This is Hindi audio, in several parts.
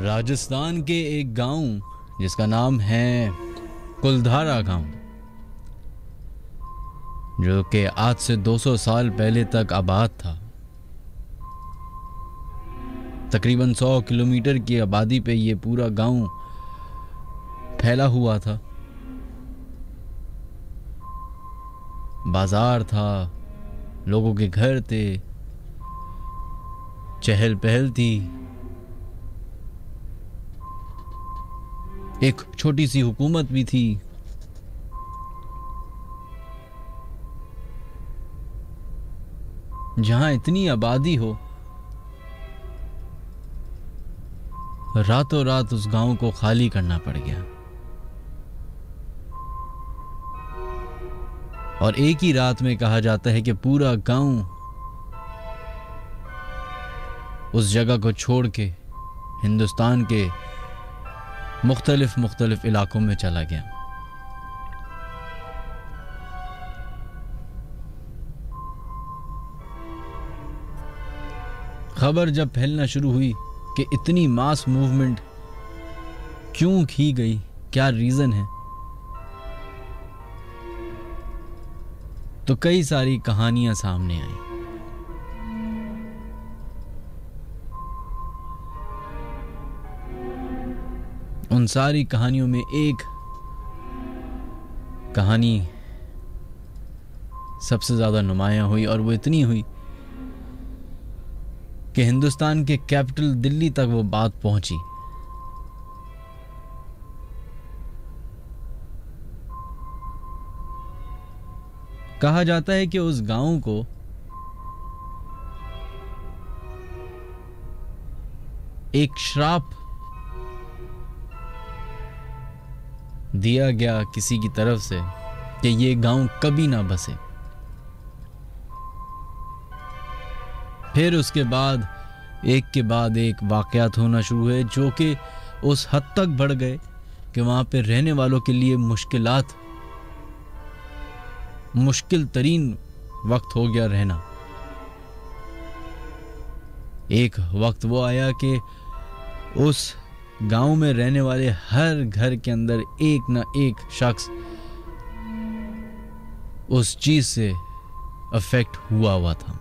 राजस्थान के एक गाँव, जिसका नाम है कुलधारा गाँव, जो कि आज से 200 साल पहले तक आबाद था। तकरीबन 100 किलोमीटर की आबादी पे ये पूरा गाँव फैला हुआ था। बाज़ार था, लोगों के घर थे चहल पहल थी एक छोटी सी हुकूमत भी थी। जहाँ इतनी आबादी हो रातों रात उस गाँव को खाली करना पड़ गया। और एक ही रात में कहा जाता है कि पूरा गाँव उस जगह को छोड़ के, हिंदुस्तान के मुख्तलिफ़ मुख्तलिफ़ इलाकों में चला गया। खबर जब फैलना शुरू हुई कि इतनी मास मूवमेंट क्यों की गई? क्या रीजन है? तो कई सारी कहानियाँ सामने आई। उन सारी कहानियों में एक कहानी सबसे ज़्यादा नुमाया हुई और वो इतनी हुई कि हिंदुस्तान के कैपिटल दिल्ली तक वो बात पहुँची। कहा जाता है कि उस गाँव को एक श्राप दिया गया किसी की तरफ़ से कि ये गाँव कभी ना बसे। फिर उसके बाद, एक के बाद एक वाकयात होना शुरू हुए जो कि उस हद तक बढ़ गए कि वहाँ पे रहने वालों के लिए मुश्किलात, मुश्किल तरीन वक्त हो गया रहना। एक वक्त वो आया कि उस गाँव में रहने वाले हर घर के अंदर एक ना एक शख्स उस चीज़ से अफेक्ट हुआ हुआ था।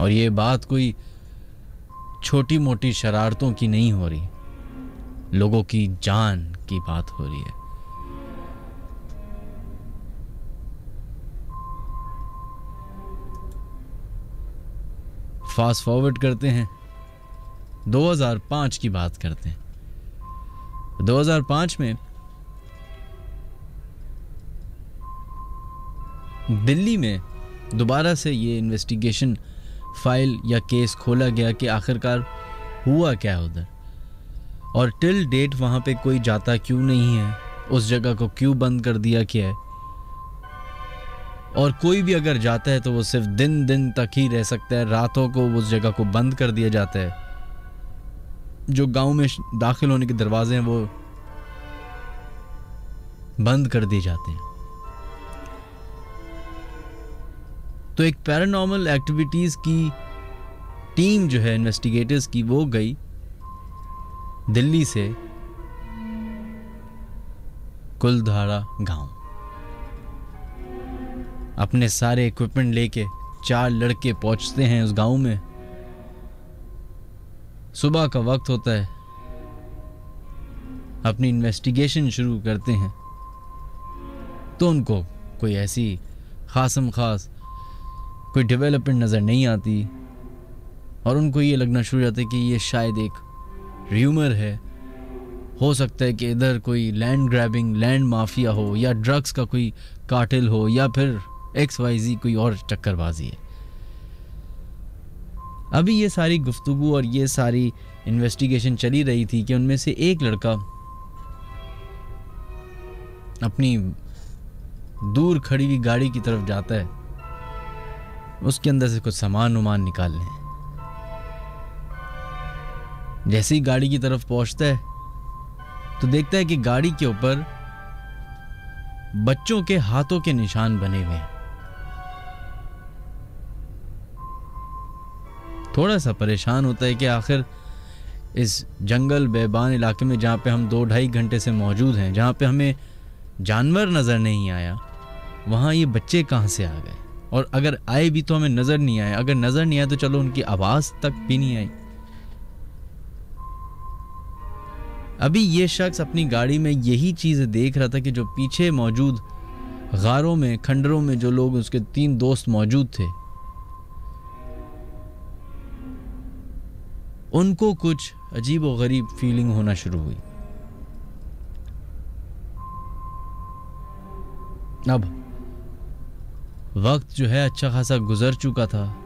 और ये बात कोई छोटी मोटी शरारतों की नहीं हो रही, लोगों की जान की बात हो रही है। फास्ट फॉरवर्ड करते हैं। 2005 की बात करते हैं। 2005 में दिल्ली में दोबारा से ये इन्वेस्टिगेशन फ़ाइल या केस खोला गया कि आखिरकार हुआ क्या उधर। और टिल डेट वहाँ पे कोई जाता क्यों नहीं है? उस जगह को क्यों बंद कर दिया क्या है? और कोई भी अगर जाता है तो वो सिर्फ़ दिन दिन तक ही रह सकता है। रातों को उस जगह को बंद कर दिया जाता है। जो गाँव में दाखिल होने के दरवाजे हैं, वो बंद कर दिए जाते हैं। तो एक पैरानॉर्मल एक्टिविटीज़ की टीम जो है इन्वेस्टिगेटर्स की, वो गई दिल्ली से कुलधारा गाँव। अपने सारे इक्विपमेंट लेके चार लड़के पहुँचते हैं उस गाँव में। सुबह का वक्त होता है। अपनी इन्वेस्टिगेशन शुरू करते हैं। तो उनको कोई ऐसी खासम खास कोई डेवलपमेंट नज़र नहीं आती और उनको ये लगना शुरू हो जाता है कि ये शायद एक र्यूमर है। हो सकता है कि इधर कोई लैंड ग्रैबिंग लैंड माफिया हो या ड्रग्स का कोई कार्टेल हो या फिर एक्स वाई जी कोई और चक्करबाजी है। अभी ये सारी गुफ्तगु और ये सारी इन्वेस्टिगेशन चली रही थी कि उनमें से एक लड़का अपनी दूर खड़ी हुई गाड़ी की तरफ़ जाता है। उसके अंदर से कुछ सामान उमान निकाल लें जैसे ही गाड़ी की तरफ़ पहुँचता है तो देखता है कि गाड़ी के ऊपर बच्चों के हाथों के निशान बने हुए हैं। थोड़ा सा परेशान होता है कि आखिर इस जंगल, बेबान इलाके में जहाँ पे हम दो ढाई घंटे से मौजूद हैं, जहाँ पे हमें जानवर नज़र नहीं आया, वहाँ ये बच्चे कहाँ से आ गए? और अगर आए भी तो हमें नज़र नहीं आए अगर नज़र नहीं आए तो चलो उनकी आवाज़ तक भी नहीं आई। अभी ये शख्स अपनी गाड़ी में यही चीज़ देख रहा था कि जो पीछे मौजूद गारों में, खंडरों में जो लोग, उसके तीन दोस्त मौजूद थे उनको कुछ अजीब व गरीब फीलिंग होना शुरू हुई। अब, वक्त जो है अच्छा खासा गुजर चुका था।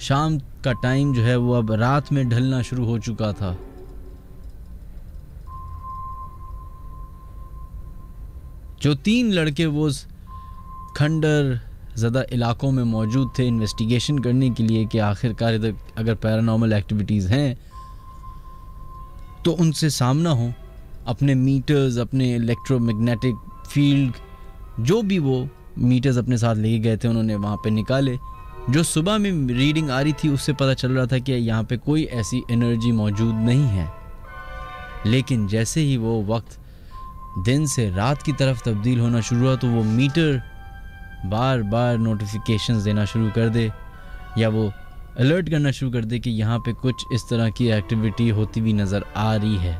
शाम का टाइम जो है वो अब रात में ढलना शुरू हो चुका था। जो तीन लड़के वो खंडर ज़्यादा इलाकों में मौजूद थे इन्वेस्टिगेशन करने के लिए कि आखिरकार इधर अगर पैरानॉर्मल एक्टिविटीज़ हैं तो उनसे सामना हो। अपने मीटर्स अपने इलेक्ट्रोमैग्नेटिक फ़ील्ड जो भी वो मीटर्स अपने साथ लेके गए थे, उन्होंने वहाँ पे निकाले। जो सुबह में रीडिंग आ रही थी, उससे पता चल रहा था कि यहाँ पे कोई ऐसी एनर्जी मौजूद नहीं है। लेकिन जैसे ही वो वक्त दिन से रात की तरफ़ तब्दील होना शुरू हुआ तो वो मीटर बार बार नोटिफिकेशन देना शुरू कर दे, या वो अलर्ट करना शुरू कर दे कि यहाँ पे कुछ इस तरह की एक्टिविटी होती हुई नज़र आ रही है।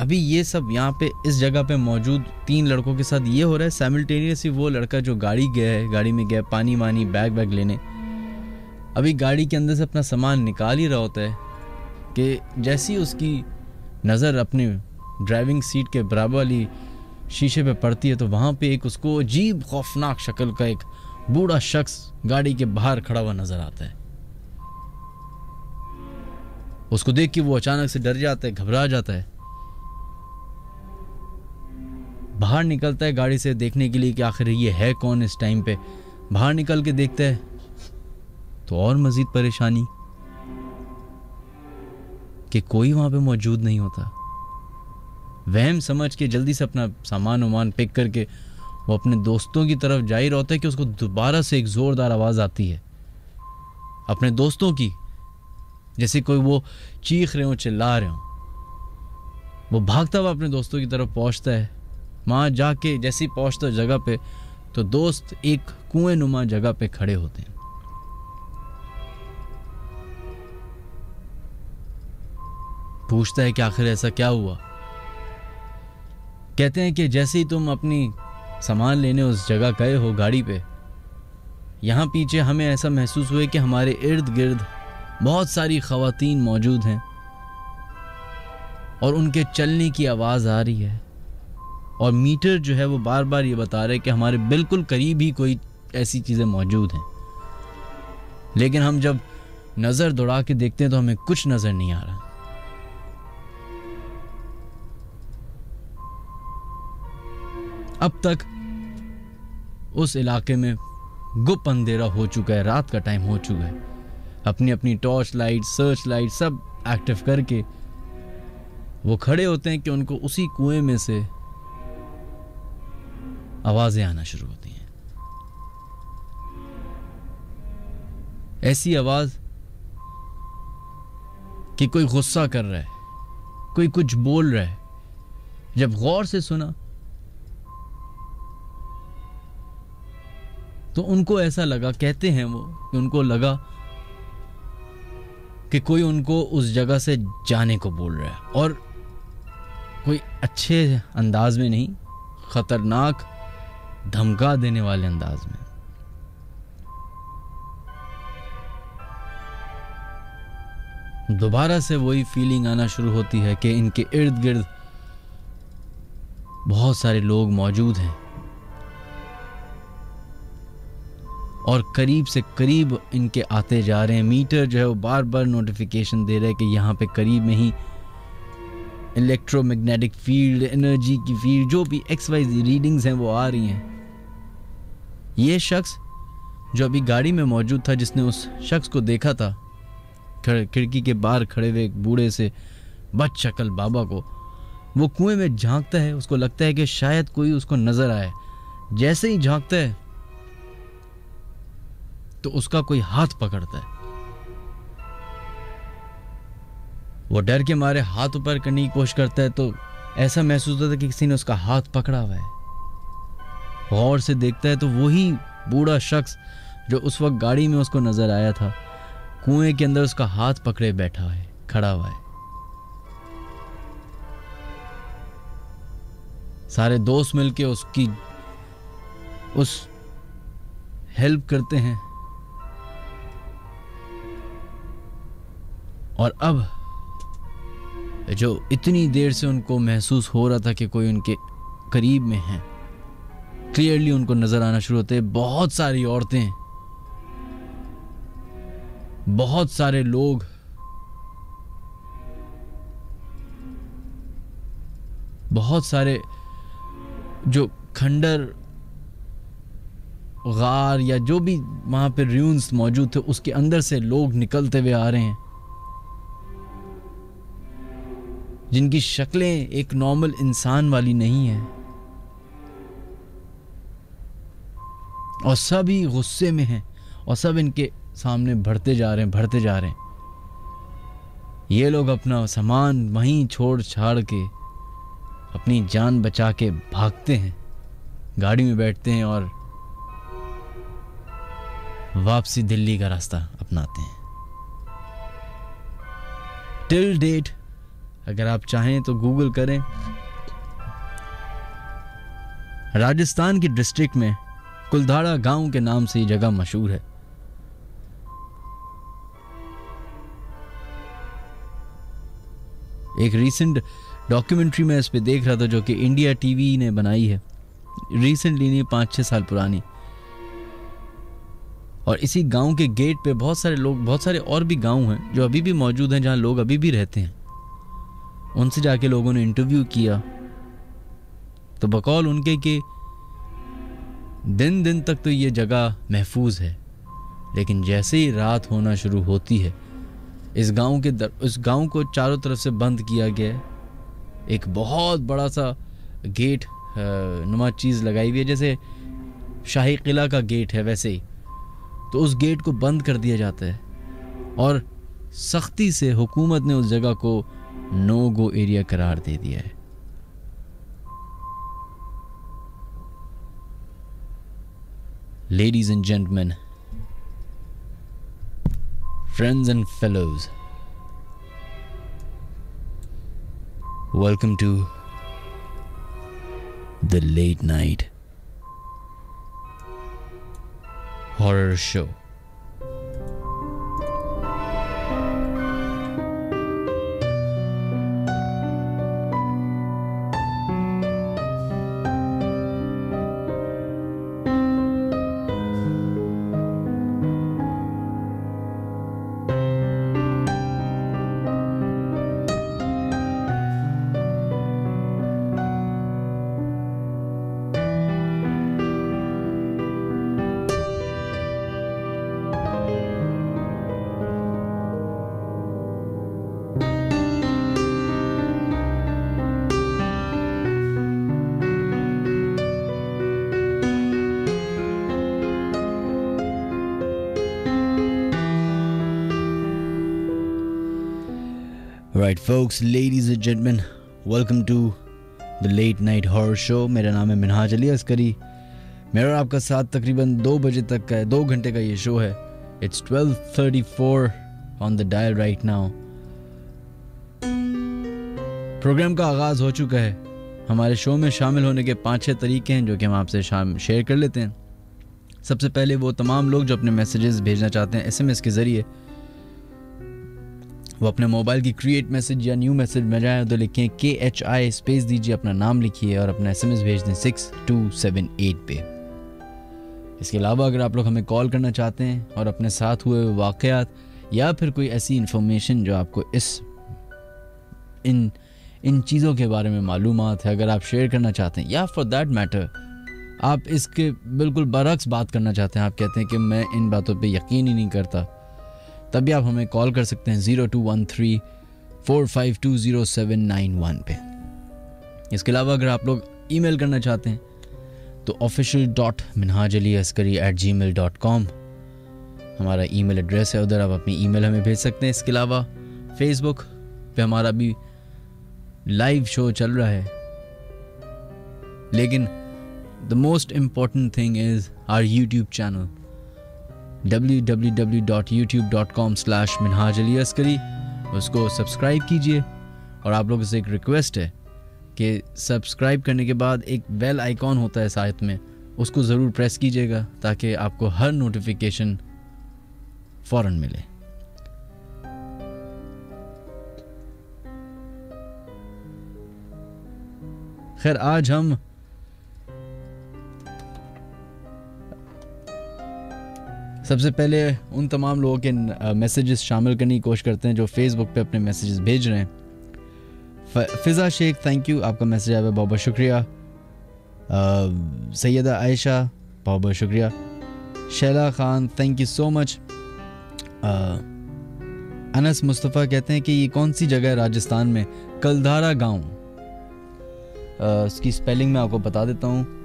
अभी ये सब यहाँ पे इस जगह पे मौजूद तीन लड़कों के साथ ये हो रहा है। सैमिल्टेनियसली वो लड़का जो गाड़ी गया है, गाड़ी में गया, पानी वानी बैग वैग लेने, अभी गाड़ी के अंदर से अपना सामान निकाल ही रहा होता है कि जैसी उसकी नज़र अपने ड्राइविंग सीट के बराबर वाली शीशे पे पड़ती है तो वहाँ पे एक उसको अजीब खौफनाक शक्ल का एक बूढ़ा शख्स गाड़ी के बाहर खड़ा हुआ नज़र आता है। उसको देख के वो अचानक से डर जाता है, घबरा जाता है। बाहर निकलता है गाड़ी से देखने के लिए कि आखिर ये है कौन इस टाइम पे। बाहर निकल के देखता है तो और मज़ीद परेशानी कि कोई वहाँ पे मौजूद नहीं होता। वहम समझ के जल्दी से अपना सामान वामान पिक करके वो अपने दोस्तों की तरफ़ जा ही रहता है कि उसको दोबारा से एक ज़ोरदार आवाज़ आती है। अपने दोस्तों की, जैसे कोई वो चीख रहे हो, चिल्ला रहे हो। वो भागता हुआ अपने दोस्तों की तरफ़ पहुँचता है। वहाँ जाके जैसे ही पहुँचता जगह पे तो दोस्त एक कुएँ नुमा जगह पे खड़े होते हैं। पूछता है कि आखिर ऐसा क्या हुआ? कहते हैं कि जैसे ही तुम अपनी सामान लेने उस जगह गए हो गाड़ी पे, यहाँ पीछे हमें ऐसा महसूस हुआ कि हमारे इर्द गिर्द बहुत सारी खातन मौजूद हैं और उनके चलने की आवाज़ आ रही है। और मीटर जो है वो बार बार ये बता रहे कि हमारे बिल्कुल करीब ही कोई ऐसी चीज़ें मौजूद हैं। लेकिन हम जब नज़र दौड़ा के देखते हैं तो हमें कुछ नज़र नहीं आ रहा। अब तक उस इलाके में गुप अंधेरा हो चुका है, रात का टाइम हो चुका है। अपनी अपनी टॉर्च लाइट सर्च लाइट सब एक्टिव करके वो खड़े होते हैं कि उनको उसी कुएँ में से आवाज़ें आना शुरू होती हैं। ऐसी आवाज़ कि कोई गुस्सा कर रहा है, कोई कुछ बोल रहा है। जब गौर से सुना तो उनको ऐसा लगा, कहते हैं वो कि उनको लगा कि कोई उनको उस जगह से जाने को बोल रहा है। और कोई अच्छे अंदाज में नहीं, खतरनाक धमका देने वाले अंदाज में। दोबारा से वही फीलिंग आना शुरू होती है कि इनके इर्द गिर्द बहुत सारे लोग मौजूद हैं। और करीब से करीब इनके आते जा रहे हैं। मीटर जो है वो बार बार नोटिफिकेशन दे रहे हैं कि यहाँ पे करीब में ही इलेक्ट्रोमैग्नेटिक फ़ील्ड एनर्जी की फ़ील्ड जो भी एक्स वाई रीडिंग्स हैं, वो आ रही हैं। ये शख्स जो अभी गाड़ी में मौजूद था, जिसने उस शख्स को देखा था खिड़की के बाहर खड़े हुए एक बूढ़े से बच शक्ल बाबा को, वो कुएँ में झांकता है। उसको लगता है कि शायद कोई उसको नज़र आए। जैसे ही झांकता है तो उसका कोई हाथ पकड़ता है। वो डर के मारे हाथ ऊपर करने की कोशिश करता है तो ऐसा महसूस होता है कि किसी ने उसका हाथ पकड़ा हुआ है। गौर से देखता है तो वही बूढ़ा शख्स जो उस वक्त गाड़ी में उसको नज़र आया था, कुएँ के अंदर उसका हाथ पकड़े बैठा है, खड़ा हुआ है। सारे दोस्त मिलके उसकी, उस हेल्प करते हैं। और अब जो इतनी देर से उनको महसूस हो रहा था कि कोई उनके करीब में है क्लियरली उनको नज़र आना शुरू होते बहुत सारी औरतें, बहुत सारे लोग, बहुत सारे जो खंडर, गार या जो भी वहाँ पे र्यून्स मौजूद थे, उसके अंदर से लोग निकलते हुए आ रहे हैं। जिनकी शक्लें एक नॉर्मल इंसान वाली नहीं है। और सब ही गुस्से में हैं और सब इनके सामने बढ़ते जा रहे हैं, बढ़ते जा रहे हैं। ये लोग अपना सामान वहीं छोड़ छाड़ के अपनी जान बचा के भागते हैं, गाड़ी में बैठते हैं और वापसी दिल्ली का रास्ता अपनाते हैं। टिल डेट अगर आप चाहें तो गूगल करें। राजस्थान की डिस्ट्रिक्ट में कुलधाड़ा गाँव के नाम से ये जगह मशहूर है। एक रीसेंट डॉक्यूमेंट्री में इस पे देख रहा था जो कि इंडिया टीवी ने बनाई है। रिसेंटली नहीं पाँच छः साल पुरानी। और इसी गाँव के गेट पे बहुत सारे लोग, बहुत सारे और भी गाँव हैं जो अभी भी मौजूद हैं जहाँ लोग अभी भी रहते हैं। उनसे जाके लोगों ने इंटरव्यू किया। तो बकौल उनके कि दिन दिन तक तो ये जगह महफूज है लेकिन जैसे ही रात होना शुरू होती है इस गाँव के दर, इस गाँव को चारों तरफ़ से बंद किया गया है। एक बहुत बड़ा सा गेट नुमा चीज़ लगाई हुई है जैसे शाही किला का गेट है वैसे ही। तो उस गेट को बंद कर दिया जाता है। और सख्ती से हुकूमत ने उस जगह को नो गो एरिया करार दे दिया है Ladies and gentlemen, friends and fellows, welcome to the late night horror show. Folks, ladies and gentlemen, welcome to the late night horror show. मेरा नाम है मिनहाज अली अस्करी। मेरा और आपका साथ तकरीबन दो बजे तक का है दो घंटे का ये शो है। It's twelve thirty four on the dial right now program का आगाज़ हो चुका है। हमारे शो में शामिल होने के पाँच छः तरीके हैं जो कि हम आपसे शेयर कर लेते हैं। सबसे पहले वो तमाम लोग जो अपने मैसेजेस भेजना चाहते हैं एसएमएस के ज़रिए वो अपने मोबाइल की क्रिएट मैसेज या न्यू मैसेज में जाए तो लिखें के एच आई स्पेस दीजिए, अपना नाम लिखिए और अपना एसएमएस भेज दें सिक्स टू सेवन एट पे। इसके अलावा अगर आप लोग हमें कॉल करना चाहते हैं और अपने साथ हुए वाक़ात या फिर कोई ऐसी इंफॉर्मेशन जो आपको इस इन इन चीज़ों के बारे में मालूम है, अगर आप शेयर करना चाहते हैं या फॉर दैट मैटर आप इसके बिल्कुल बरक्स बात करना चाहते हैं, आप कहते हैं कि मैं इन बातों पे यकीन ही नहीं करता। तब भी आप हमें कॉल कर सकते हैं zero two one three four five two zero seven nine one पे। इसके अलावा अगर आप लोग ईमेल करना चाहते हैं तो official dot Minhaj Ali Askari at Gmail dot com हमारा ईमेल एड्रेस है, उधर आप अपनी ईमेल हमें भेज सकते हैं। इसके अलावा फेसबुक पे हमारा भी लाइव शो चल रहा है। लेकिन the most important thing is our YouTube channel www.youtube.com slash Minhaj Ali Askari उसको सब्सक्राइब कीजिए और आप लोगों से एक रिक्वेस्ट है कि सब्सक्राइब करने के बाद एक बेल आइकॉन होता है साथ में, उसको ज़रूर प्रेस कीजिएगा ताकि आपको हर नोटिफिकेशन फ़ौरन मिले। खैर, आज हम सबसे पहले उन तमाम लोगों के मैसेजेस शामिल करने की कोशिश करते हैं जो फेसबुक पे अपने मैसेजेस भेज रहे हैं। फ़िज़ा शेख थैंक यू आपका मैसेज आया बहुत बहुत शुक्रिया। सैदा आयशा, बहुत बहुत शुक्रिया। Shaila Khan thank you so much Anas Mustafa कहते हैं कि ये कौन सी जगह है राजस्थान में? कलधारा गाँव। उसकी स्पेलिंग मैं आपको बता देता हूँ।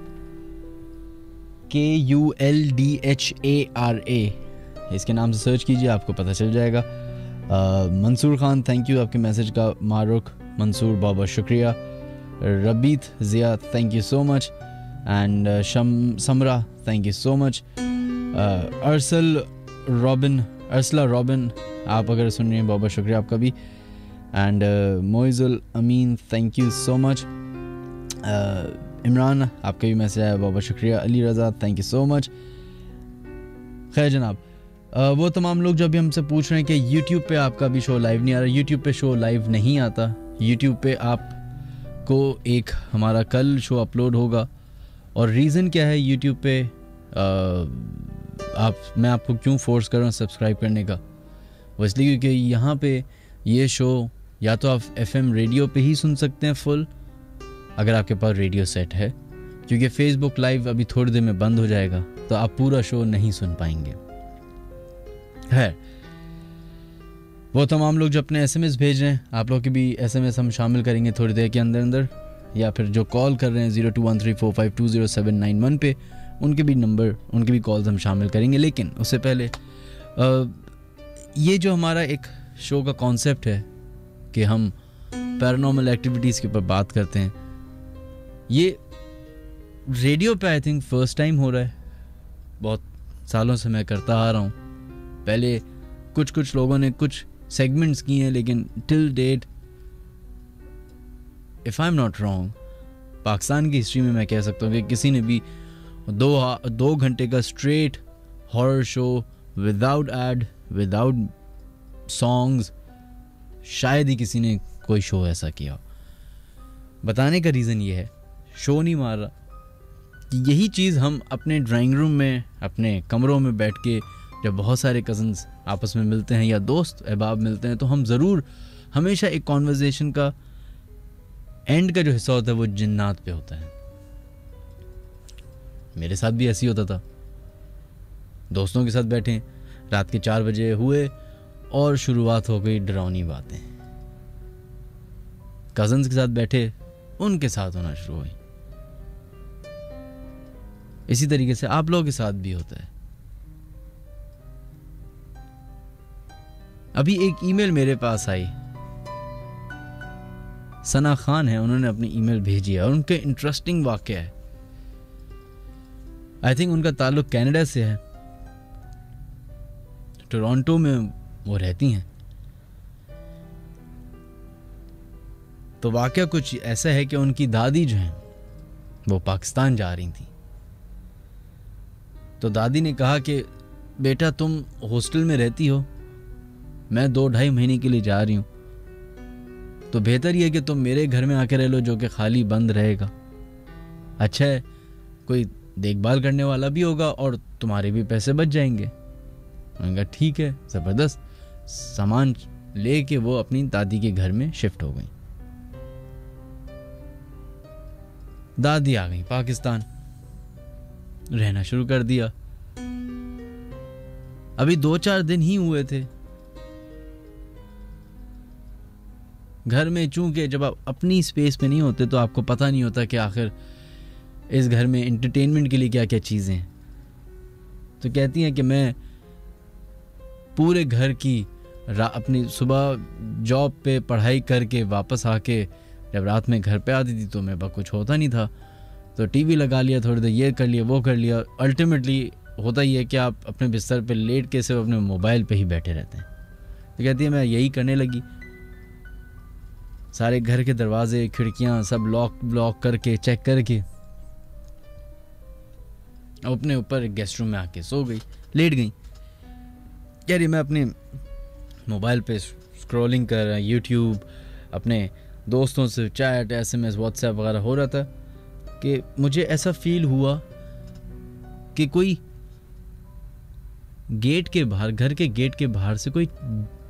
K U L D H A R A इसके नाम से सर्च कीजिए, आपको पता चल जाएगा। मंसूर खान थैंक यू आपके मैसेज का मारुख, मंसूर बहुत शुक्रिया। Rabeet Zia thank you so much and Sham, Samra thank you so much Arsal Robin, Arsala Robin, आप अगर सुन रहे हैं बहुत शुक्रिया आपका भी। And Moizul Amin thank you so much Imran, आपका भी मैसेज आया, बहुत बहुत शुक्रिया। Ali Raza thank you so much खैर जनाब वो तमाम लोग जो अभी हमसे पूछ रहे हैं कि यूट्यूब पे आपका भी शो लाइव नहीं आ रहा यूट्यूब पे शो लाइव नहीं आता। यूट्यूब पे आपको एक हमारा कल शो अपलोड होगा। और रीज़न क्या है यूट्यूब पे? आप, मैं आपको क्यों फोर्स कर रहा हूँ सब्सक्राइब करने का? वो इसलिए क्योंकि यहाँ पे ये शो या तो आप FM रेडियो पे ही सुन सकते हैं फुल अगर आपके पास रेडियो सेट है क्योंकि फेसबुक लाइव अभी थोड़ी देर में बंद हो जाएगा तो आप पूरा शो नहीं सुन पाएँगे। है वो तमाम लोग जो अपने एसएमएस भेज रहे हैं आप लोग के भी एसएमएस हम शामिल करेंगे थोड़ी देर के अंदर अंदर या फिर जो कॉल कर रहे हैं zero two one three four five two zero seven nine one पे उनके भी नंबर उनके भी कॉल्स हम शामिल करेंगे। लेकिन उससे पहले आ, ये जो हमारा एक शो का कॉन्सेप्ट है कि हम पैरानॉर्मल एक्टिविटीज़ के ऊपर बात करते हैं ये रेडियो पे आई थिंक फ़र्स्ट टाइम हो रहा है। बहुत सालों से मैं करता आ रहा हूँ। पहले कुछ कुछ लोगों ने कुछ सेगमेंट्स किए हैं, लेकिन till date if I am not wrong Pakistan की हिस्ट्री में मैं कह सकता हूँ कि किसी ने भी दो दो घंटे का straight horror show without ad without songs शायद ही किसी ने कोई शो ऐसा किया बताने का रीज़न ये है शो नहीं मार रहा। यही चीज़ हम अपने ड्राइंग रूम में, अपने कमरों में बैठ के जब बहुत सारे कज़न्स आपस में मिलते हैं या दोस्त, अहबाब मिलते हैं तो हम ज़रूर हमेशा एक कॉन्वर्जेसन का एंड का जो हिस्सा होता है वो जिन्नात पे होता है। मेरे साथ भी ऐसी होता था। दोस्तों के साथ बैठे, रात के चार बजे हुए और शुरुआत हो गई डरावनी बातें। कज़न्स के साथ बैठे, उनके साथ होना शुरू हुई। इसी तरीके से आप लोगों के साथ भी होता है। अभी एक ईमेल मेरे पास आई। सना खान है, उन्होंने अपनी ईमेल भेजी है और उनके इंटरेस्टिंग वाक्य है। आई थिंक उनका ताल्लुक कनाडा से है। टोरंटो में वो रहती हैं। तो वाक्य कुछ ऐसा है कि उनकी दादी जो है, वो पाकिस्तान जा रही थी। तो दादी ने कहा कि, बेटा, तुम हॉस्टल में रहती हो। मैं दो ढाई महीने के लिए जा रही हूँ। तो बेहतर यह कि तुम मेरे घर में आके रह लो जो कि खाली बंद रहेगा। अच्छा है, कोई देखभाल करने वाला भी होगा और तुम्हारे भी पैसे बच जाएँगे। कहा, ठीक है, ज़बरदस्त। सामान ले के वो अपनी दादी के घर में शिफ्ट हो गई। दादी आ गई, पाकिस्तान। रहना शुरू कर दिया। अभी दो चार दिन ही हुए थे। घर में चूँकि जब आप अपनी स्पेस में नहीं होते तो आपको पता नहीं होता कि आखिर इस घर में इंटरटेनमेंट के लिए क्या क्या चीज़ें हैं। तो कहती हैं कि मैं पूरे घर की अपनी सुबह जॉब पे पढ़ाई करके वापस आके जब रात में घर पे आती थी तो मेरे पास कुछ होता नहीं था। तो टीवी लगा लिया, थोड़ी देर ये कर लिया, वो कर लिया। अल्टीमेटली होता ही है कि आप अपने बिस्तर पे लेट के सिर्फ़ अपने मोबाइल पे ही बैठे रहते हैं। तो कहती है, मैं यही करने लगी। सारे घर के दरवाजे, खिड़कियाँ सब लॉक ब्लॉक करके चेक करके अपने ऊपर गेस्ट रूम में आके सो गई, लेट गई। कह रही, मैं अपने मोबाइल पे स्क्रॉलिंग कर रहा यूट्यूब अपने दोस्तों से chat S M S WhatsApp वगैरह हो रहा था। कि मुझे ऐसा फील हुआ कि कोई गेट के बाहर, घर के गेट के बाहर से कोई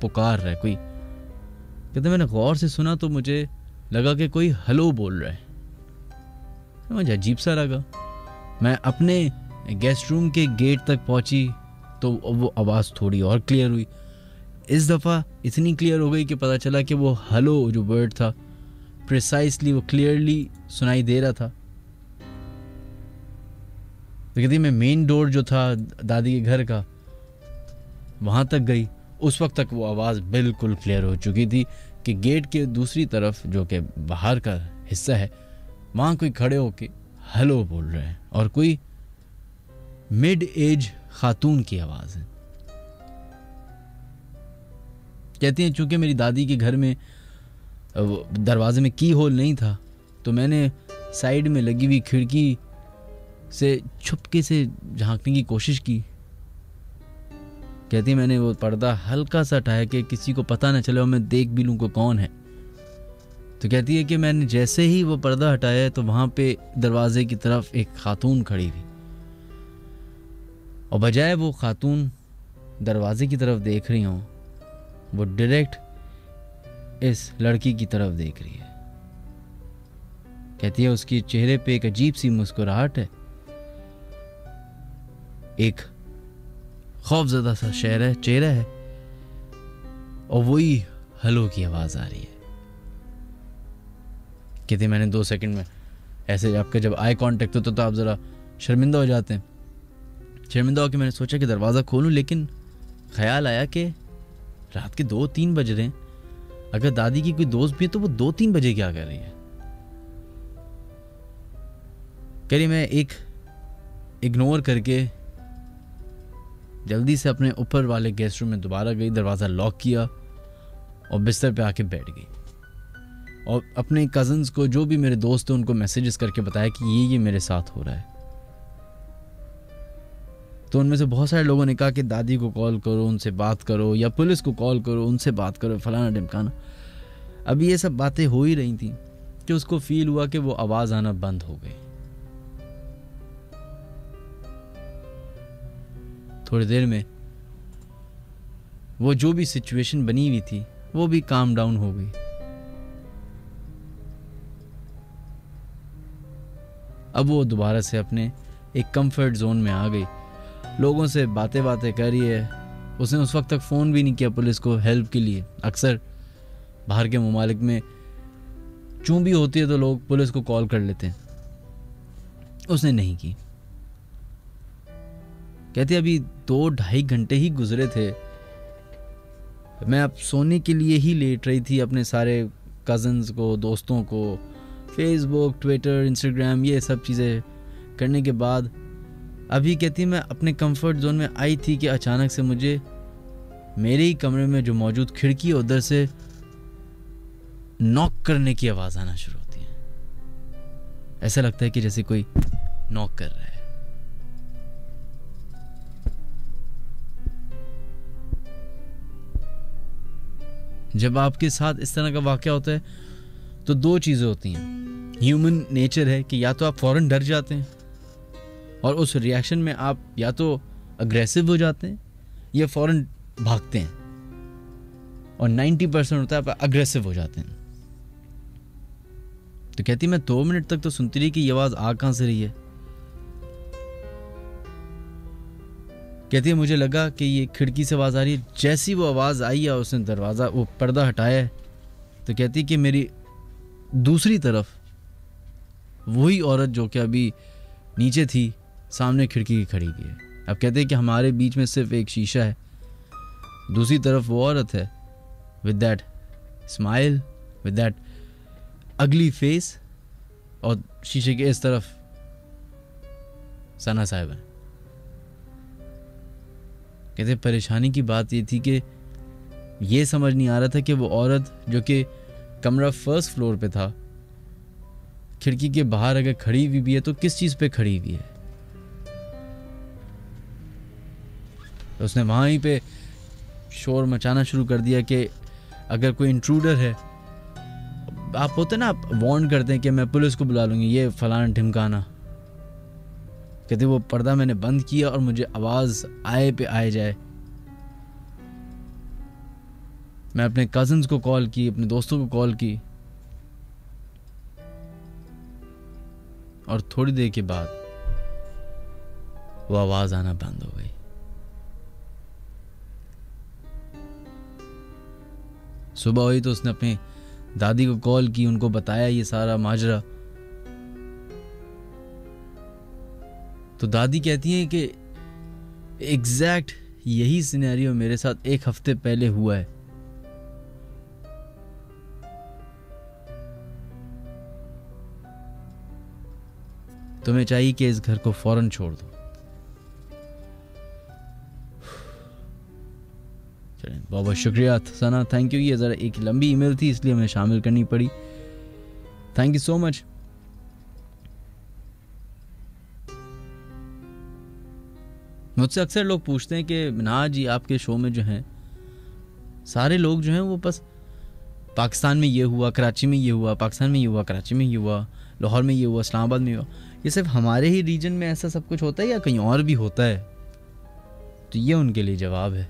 पुकार रहा है, कोई। कहते मैंने गौर से सुना तो मुझे लगा कि कोई हेलो बोल रहा है। मुझे अजीब सा लगा। मैं अपने गेस्ट रूम के गेट तक पहुँची तो वो आवाज़ थोड़ी और क्लियर हुई। इस दफ़ा इतनी क्लियर हो गई कि पता चला कि वो हेलो जो वर्ड था प्रिसाइसली वो क्लियरली सुनाई दे रहा था। तो कहती, मैं मेन डोर जो था दादी के घर का, वहाँ तक गई। उस वक्त तक वो आवाज़ बिल्कुल क्लियर हो चुकी थी कि गेट के दूसरी तरफ़ जो कि बाहर का हिस्सा है, वहाँ कोई खड़े होके हेलो बोल रहे हैं और कोई मिड एज खातून की आवाज़ है। कहती हैं, चूँकि मेरी दादी के घर में दरवाजे में की होल नहीं था तो मैंने साइड में लगी हुई खिड़की से छुपके से झांकने की कोशिश की। कहती, मैंने वो पर्दा हल्का सा हटाया कि किसी को पता ना चले और मैं देख भी लूँ को कौन है। तो कहती है कि मैंने जैसे ही वो पर्दा हटाया तो वहाँ पे दरवाजे की तरफ़ एक खातून खड़ी हुई। और बजाय वो खातून दरवाजे की तरफ़ देख रही हूँ, वो डायरेक्ट इस लड़की की तरफ़ देख रही है। कहती है, उसकी चेहरे पे एक अजीब सी मुस्कुराहट है। एक खौफजदा सा शहर है, चेहरा है, और वही हलो की आवाज़ आ रही है। कहती मैंने दो सेकंड में ऐसे आपका जब आई कांटेक्ट होता तो आप ज़रा शर्मिंदा हो जाते हैं। शर्मिंदा होकर मैंने सोचा कि दरवाज़ा खोलूं, लेकिन ख्याल आया कि रात के दो तीन बज रहे हैं। अगर दादी की कोई दोस्त भी है तो वो दो तीन बजे क्या कर रही है? कह रही मैं एक इग्नोर करके जल्दी से अपने ऊपर वाले गेस्ट रूम में दोबारा गई, दरवाज़ा लॉक किया और बिस्तर पे आके बैठ गई। और अपने कज़न्स को, जो भी मेरे दोस्त हैं, उनको मैसेजेस करके बताया कि ये ये मेरे साथ हो रहा है। तो उनमें से बहुत सारे लोगों ने कहा कि, दादी को कॉल करो, उनसे बात करो या पुलिस को कॉल करो, उनसे बात करो, फलाना ढिमकाना। अभी ये सब बातें हो ही रही थी कि उसको फील हुआ कि वो आवाज़ आना बंद हो गई। थोड़ी देर में वो जो भी सिचुएशन बनी हुई थी, वो भी काम डाउन हो गई। अब वो दोबारा से अपने एक कंफर्ट जोन में आ गई। लोगों से बातें बातें कर रही है। उसने उस वक्त तक फ़ोन भी नहीं किया पुलिस को हेल्प के लिए। अक्सर बाहर के ममालिक में चूं भी होती है तो लोग पुलिस को कॉल कर लेते हैं। उसने नहीं की। कहते अभी दो ढाई घंटे ही गुजरे थे। मैं अब सोने के लिए ही लेट रही थी अपने सारे कज़न्स को, दोस्तों को। फेसबुक ट्विटर इंस्टाग्राम ये सब चीज़ें करने के बाद अभी कहती मैं अपने कंफर्ट जोन में आई थी कि अचानक से मुझे मेरे ही कमरे में जो मौजूद खिड़की है, उधर से नॉक करने की आवाज़ आना शुरू होती है। ऐसा लगता है कि जैसे कोई नॉक कर रहा है। जब आपके साथ इस तरह का वाक्य होता है तो दो चीज़ें होती हैं। ह्यूमन नेचर है कि या तो आप फ़ौरन डर जाते हैं, और उस रिएक्शन में आप या तो अग्रेसिव हो जाते हैं, या फ़ौरन भागते हैं। और 90 परसेंट होता है आप अग्रेसिव हो जाते हैं। तो कहती मैं दो मिनट तक तो सुनती रही कि ये आवाज़ आ कहाँ से रही है? कहती है, मुझे लगा कि ये खिड़की से आवाज़ आ रही है। जैसी वो आवाज़ आई है उसने दरवाज़ा, वो पर्दा हटाया है तो कहती कि मेरी दूसरी तरफ़ वही औरत जो कि अभी नीचे थी, सामने खिड़की की खड़ी हुई है। अब कहते हैं कि हमारे बीच में सिर्फ़ एक शीशा है, दूसरी तरफ़ वो औरत है with that smile with that ugly face और शीशे के इस तरफ़ सना साहब है। कहते परेशानी की बात ये थी कि ये समझ नहीं आ रहा था कि वो औरत जो कि कमरा फ़र्स्ट फ्लोर पे था, खिड़की के बाहर अगर खड़ी हुई भी है तो किस चीज़ पे खड़ी हुई है? तो उसने वहाँ ही पे शोर मचाना शुरू कर दिया कि अगर कोई इंट्रूडर है, आप होते ना, आप वार्न करते हैं कि मैं पुलिस को बुला लूँगी, ये फलाना ढिमकाना। कहते वो पर्दा मैंने बंद किया और मुझे आवाज़ आए पे आए जाए। मैं अपने कजन्स को कॉल की, अपने दोस्तों को कॉल की। और थोड़ी देर के बाद वो आवाज़ आना बंद हो गई। सुबह हुई तो उसने अपनी दादी को कॉल की, उनको बताया ये सारा माजरा। तो दादी कहती है कि एग्जैक्ट यही सिनेरियो मेरे साथ एक हफ़्ते पहले हुआ है। तुम्हें चाहिए कि इस घर को फ़ौरन छोड़ दो। बहुत बहुत शुक्रिया सना थैंक यू ये ज़रा एक लंबी ईमेल थी, इसलिए हमें शामिल करनी पड़ी। थैंक यू सो मच मुझसे अक्सर लोग पूछते हैं कि मिनाज जी, आपके शो में जो हैं, सारे लोग जो हैं वो बस पाकिस्तान में ये हुआ, कराची में ये हुआ, पाकिस्तान में ये हुआ, कराची में ये हुआ, लाहौर में ये हुआ, इस्लामाबाद में हुआ। ये सिर्फ़ हमारे ही रीजन में ऐसा सब कुछ होता है या कहीं और भी होता है? तो ये उनके लिए जवाब है।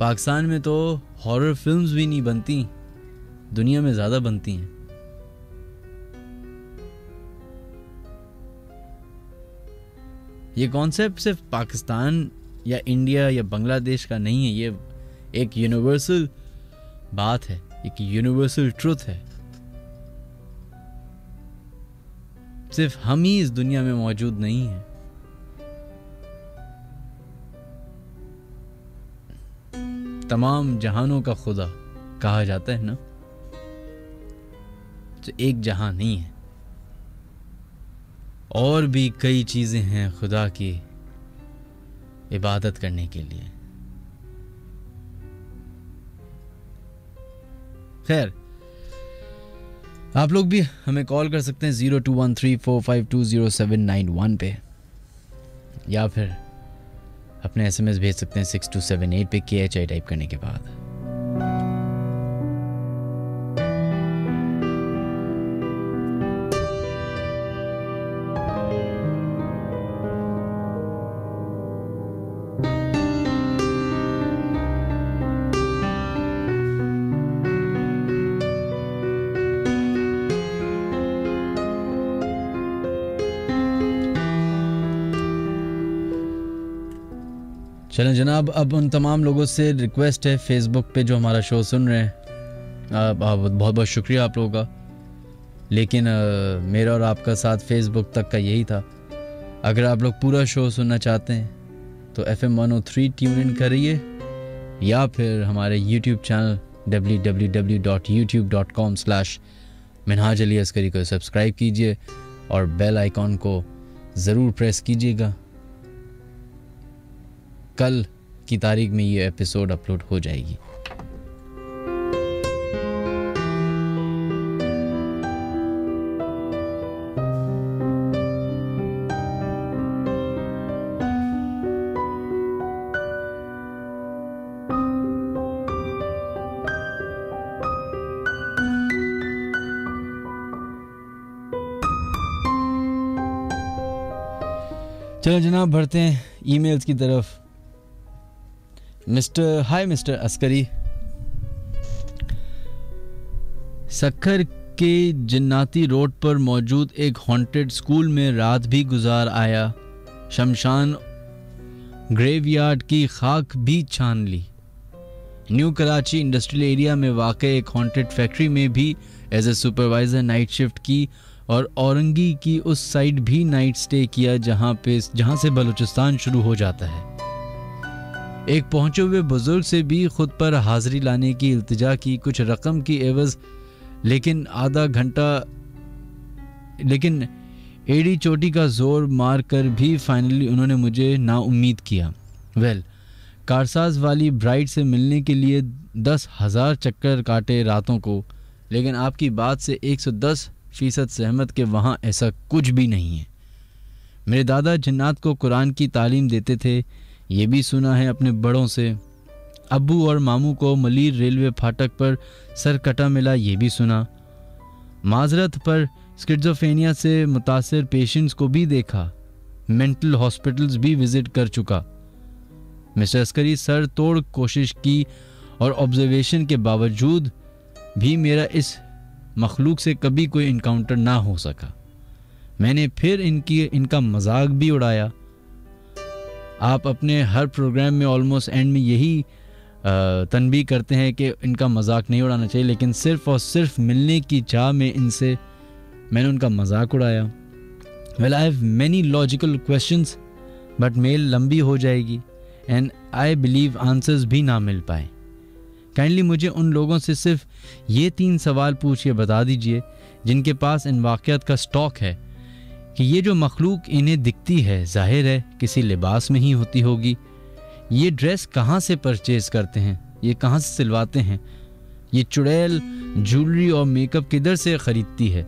पाकिस्तान में तो हॉरर फिल्म्स भी नहीं बनती, दुनिया में ज़्यादा बनती हैं। ये कॉन्सेप्ट सिर्फ़ पाकिस्तान या इंडिया या बांग्लादेश का नहीं है, ये एक यूनिवर्सल बात है, एक यूनिवर्सल ट्रुथ है। सिर्फ़ हम ही इस दुनिया में मौजूद नहीं है। तमाम जहानों का खुदा कहा जाता है ना तो एक जहाँ नहीं है। और भी कई चीज़ें हैं खुदा की इबादत करने के लिए। खैर, आप लोग भी हमें कॉल कर सकते हैं zero two one three four five two zero seven nine one पे, या फिर अपने एसएमएस भेज सकते हैं सिक्स टू सेवन एट पे के एच आई टाइप करने के बाद। चलें जनाब अब उन तमाम लोगों से रिक्वेस्ट है फेसबुक पे जो हमारा शो सुन रहे हैं। बहुत बहुत शुक्रिया आप लोगों का। लेकिन आ, मेरा और आपका साथ फेसबुक तक का यही था। अगर आप लोग पूरा शो सुनना चाहते हैं तो F M one O three tune in करिए या फिर हमारे YouTube channel W W W dot YouTube dot com slash Minhaj Ali Askari को सब्सक्राइब कीजिए और बेल आइकॉन को ज़रूर प्रेस कीजिएगा। कल की तारीख में ये एपिसोड अपलोड हो जाएगी। चलो जनाब, बढ़ते हैं ईमेल्स की तरफ़। Mister, hi mister Askari. Sukkur के जन्नाती रोड पर मौजूद एक हॉन्टेड स्कूल में रात भी गुजार आया। शमशान ग्रेवयार्ड की खाक भी छान ली। न्यू कराची इंडस्ट्रियल एरिया में वाक़ एक हॉन्टेड फैक्ट्री में भी as a supervisor night shift की और औरंगी की उस साइड भी नाइट स्टे किया जहाँ पे जहाँ से बलूचिस्तान शुरू हो जाता है। एक पहुँचे हुए बुज़ुर्ग से भी खुद पर हाजिरी लाने की इल्तिजा की कुछ रकम की एवज, लेकिन आधा घंटा, लेकिन एड़ी चोटी का ज़ोर मार कर भी फाइनली उन्होंने मुझे ना उम्मीद किया। वेल कारसाज वाली ब्राइड से मिलने के लिए दस हज़ार चक्कर काटे रातों को, लेकिन आपकी बात से 110 फ़ीसद सहमत के वहाँ ऐसा कुछ भी नहीं है। मेरे दादा जन्नात को कुरान की तालीम देते थे ये भी सुना है अपने बड़ों से। अब्बू और मामू को मलिर रेलवे फाटक पर सर कटा मिला, ये भी सुना। माजरत पर स्किट्जोफेनिया से मुतासर पेशेंट्स को भी देखा। मेंटल हॉस्पिटल्स भी विज़िट कर चुका। मिस्टर अस्करी, सर तोड़ कोशिश की और ऑब्जर्वेशन के बावजूद भी मेरा इस मखलूक से कभी कोई इनकाउंटर ना हो सका। मैंने फिर इनकी, इनका मज़ाक भी उड़ाया। आप अपने हर प्रोग्राम में ऑलमोस्ट एंड में यही तनबी करते हैं कि इनका मज़ाक नहीं उड़ाना चाहिए, लेकिन सिर्फ़ और सिर्फ़ मिलने की चाह में इनसे मैंने उनका मज़ाक उड़ाया। Well I have many logical questions but mail लंबी हो जाएगी एंड आई बिलीव आंसर्स भी ना मिल पाए। काइंडली मुझे उन लोगों से सिर्फ़ ये तीन सवाल पूछ के बता दीजिए, जिनके पास इन वाक़ात का स्टॉक है। कि ये जो मखलूक इन्हें दिखती है, ज़ाहिर है किसी लिबास में ही होती होगी। ये ड्रेस कहाँ से परचेज करते हैं? ये कहाँ से सिलवाते हैं? ये चुड़ैल, ज्वेलरी और मेकअप किधर से ख़रीदती है?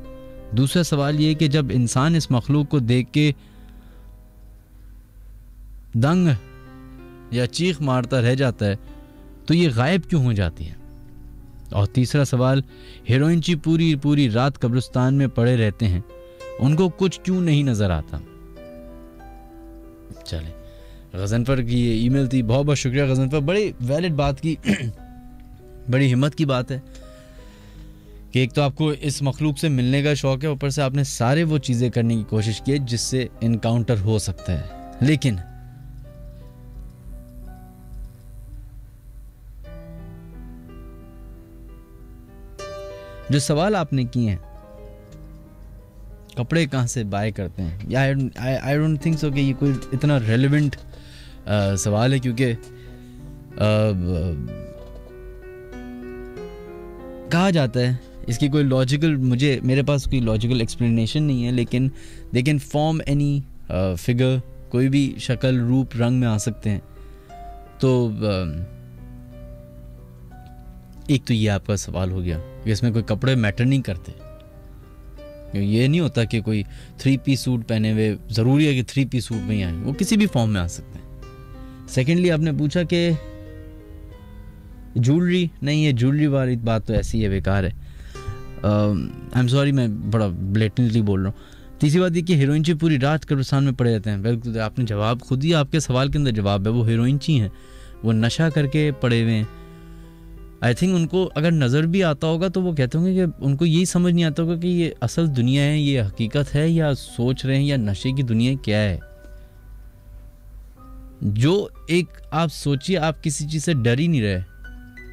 दूसरा सवाल ये कि जब इंसान इस मखलूक को देख के दंग या चीख मारता रह जाता है तो ये गायब क्यों हो जाती है? और तीसरा सवाल, हीरोइन जी पूरी पूरी रात कब्रिस्तान में पड़े रहते हैं। उनको कुछ क्यों नहीं नज़र आता? चले, गजनफर की ये ईमेल थी, बहुत बहुत शुक्रिया गजनफर। बड़ी वैलिड बात की, बड़ी हिम्मत की बात है कि एक तो आपको इस मखलूक से मिलने का शौक है, ऊपर से आपने सारे वो चीज़ें करने की कोशिश की जिससे इनकाउंटर हो सकता है। लेकिन, जो सवाल आपने किए हैं कपड़े कहाँ से बाय करते हैं? या आई डोंट थिंक सो कि ये कोई इतना रेलिवेंट सवाल है क्योंकि कहा जाता है। इसकी कोई लॉजिकल मुझे, मेरे पास कोई लॉजिकल एक्सप्लेनेशन नहीं है, लेकिन they can form any figure कोई भी शक्ल, रूप, रंग में आ सकते हैं। तो एक तो ये आपका सवाल हो गया, कि इसमें कोई कपड़े मैटर नहीं करते। ये नहीं होता कि कोई थ्री पीस सूट पहने हुए, ज़रूरी है कि थ्री पीस सूट में ही आए। वो किसी भी फॉर्म में आ सकते हैं। सेकेंडली आपने पूछा कि ज्वेलरी नहीं है ज्वेलरी वाली बात तो ऐसी है, बेकार है। आई एम सॉरी मैं बड़ा ब्लेटेंटली बोल रहा हूँ। तीसरी बात ये कि हीरोइन ची पूरी रात कब्रिस्तान में पड़े रहते हैं। बिल्कुल आपने जवाब खुद ही, आपके सवाल के अंदर जवाब है, वो हीरोइन ची हैं। वो नशा करके पड़े हुए हैं। आई थिंक उनको अगर नज़र भी आता होगा तो वो कहते होंगे कि उनको यही समझ नहीं आता होगा कि ये असल दुनिया है, ये हकीकत है या सोच रहे हैं या नशे की दुनिया क्या है। जो एक आप सोचिए, आप किसी चीज़ से डर ही नहीं रहे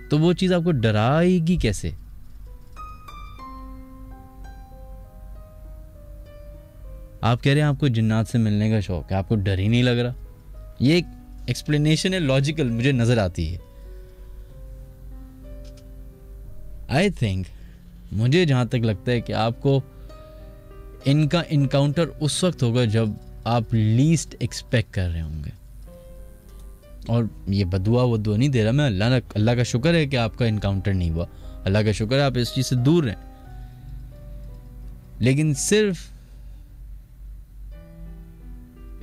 तो वो चीज़ आपको डराएगी कैसे? आप कह रहे हैं आपको जिन्नात से मिलने का शौक है, आपको डर ही नहीं लग रहा? ये एक एक्सप्लेनेशन है लॉजिकल मुझे नज़र आती है। आई थिंक मुझे जहाँ तक लगता है कि आपको इनका इनकाउंटर उस वक्त होगा जब आप लीस्ट एक्सपेक्ट कर रहे होंगे। और ये बदुआ वदुआ नहीं दे रहा मैं, अल्लाह अल्लाह का शुक्र है कि आपका इनकाउंटर नहीं हुआ। अल्लाह का शुक्र है आप इस चीज़ से दूर रहें लेकिन सिर्फ़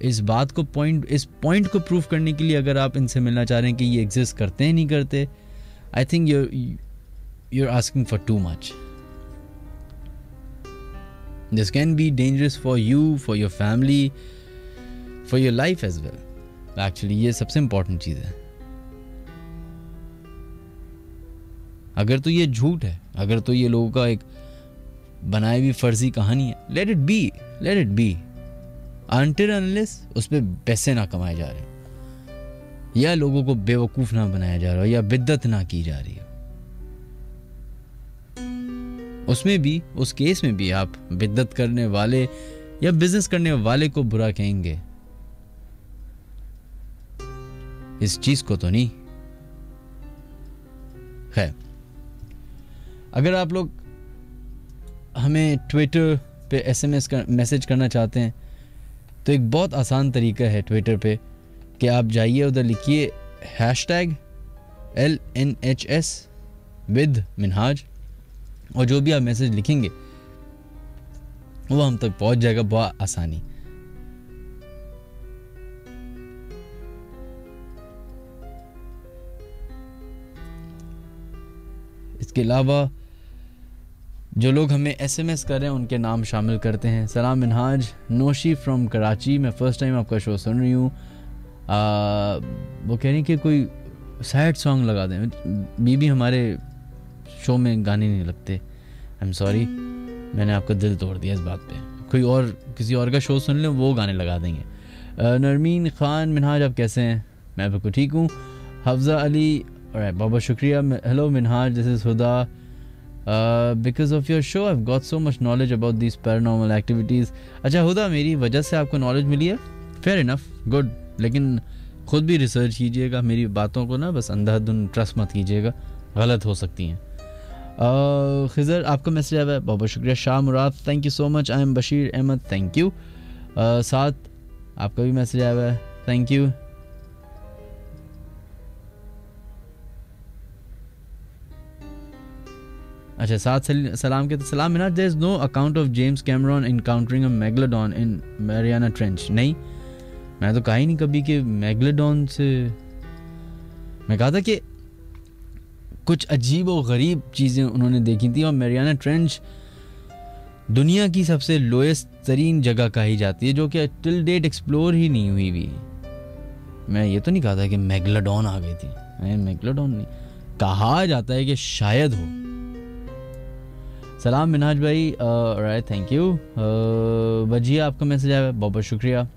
इस बात को पॉइंट इस पॉइंट को प्रूव करने के लिए अगर आप इनसे मिलना चाह रहे हैं कि ये एग्जिस्ट करते हैं, नहीं करते I think you're asking for too much. This can be dangerous for you, for your family, for your life as well. Actually, ये सबसे इंपॉर्टेंट चीज़ है। अगर तो ये झूठ है अगर तो ये लोगों का एक बनाई हुई फर्जी कहानी है। Let it be let it be until unless उस पर पैसे ना कमाए जा रहे। या लोगों को बेवकूफ़ ना बनाया जा रहा या बिद्दत ना की जा रही है। उसमें भी, उस केस में भी आप बिद्दत करने वाले या बिज़नेस करने वाले को बुरा कहेंगे। इस चीज़ को तो नहीं। खैर, अगर आप लोग हमें ट्विटर पे एसएमएस कर मैसेज करना चाहते हैं तो एक बहुत आसान तरीका है ट्विटर पे कि आप जाइए, उधर लिखिए hashtag L N H S with Minhaj और जो भी आप मैसेज लिखेंगे, वो हम तक पहुँच जाएगा बहुत आसानी। इसके अलावा, जो लोग हमें एसएमएस कर रहे हैं, उनके नाम शामिल करते हैं। सलाम मिनहाज नोशी फ्रॉम कराची मैं फ़र्स्ट टाइम आपका शो सुन रही हूँ। वो कह रही कि कोई सैड सॉन्ग लगा दें। बीबी हमारे शो में गाने नहीं लगते। आई एम सॉरी मैंने आपका दिल तोड़ दिया इस बात पे। कोई और, किसी और का शो सुन लें, वो गाने लगा देंगे। नरमीन खान, मिनहाज, आप कैसे हैं? मैं बिल्कुल ठीक हूँ। हफ्ज़ा अली बहुत बहुत शुक्रिया। Hello Minhaj this is Huda. Because of your show I got so much knowledge about this paranormal activities अच्छा हुदा, मेरी वजह से आपको नॉलेज मिली है? फेयर इनफ गुड लेकिन खुद भी रिसर्च कीजिएगा, मेरी बातों को ना, बस अंधाधुन ट्रस्ट मत कीजिएगा। गलत हो सकती हैं। खिजर आपका मैसेज आया है। बहुत बहुत शुक्रिया। Shah Murad thank you so much I am Bashir Ahmed thank you साथ, आपका भी मैसेज आया है। थैंक यू अच्छा साथ सलाम के सलाम Minaj there is no account of James Cameron encountering a megalodon in Mariana trench नहीं। मैं तो कहा ही नहीं कभी कि मैगलोडॉन से मैं कहा था कि कुछ अजीब व गरीब चीज़ें उन्होंने देखी थी और मैरियाना ट्रेंच दुनिया की सबसे लोएस्ट तरीन जगह कही जाती है, जो कि टिल डेट एक्सप्लोर ही नहीं हुई भी। मैं ये तो नहीं कहा था कि मैगलोडॉन आ गई थी। मैगलोडॉन नहीं। कहा जाता है कि शायद हो। सलाम मिनाज भाई राय थैंक यू वजिया आपका मैसेज आया, बहुत बहुत शुक्रिया।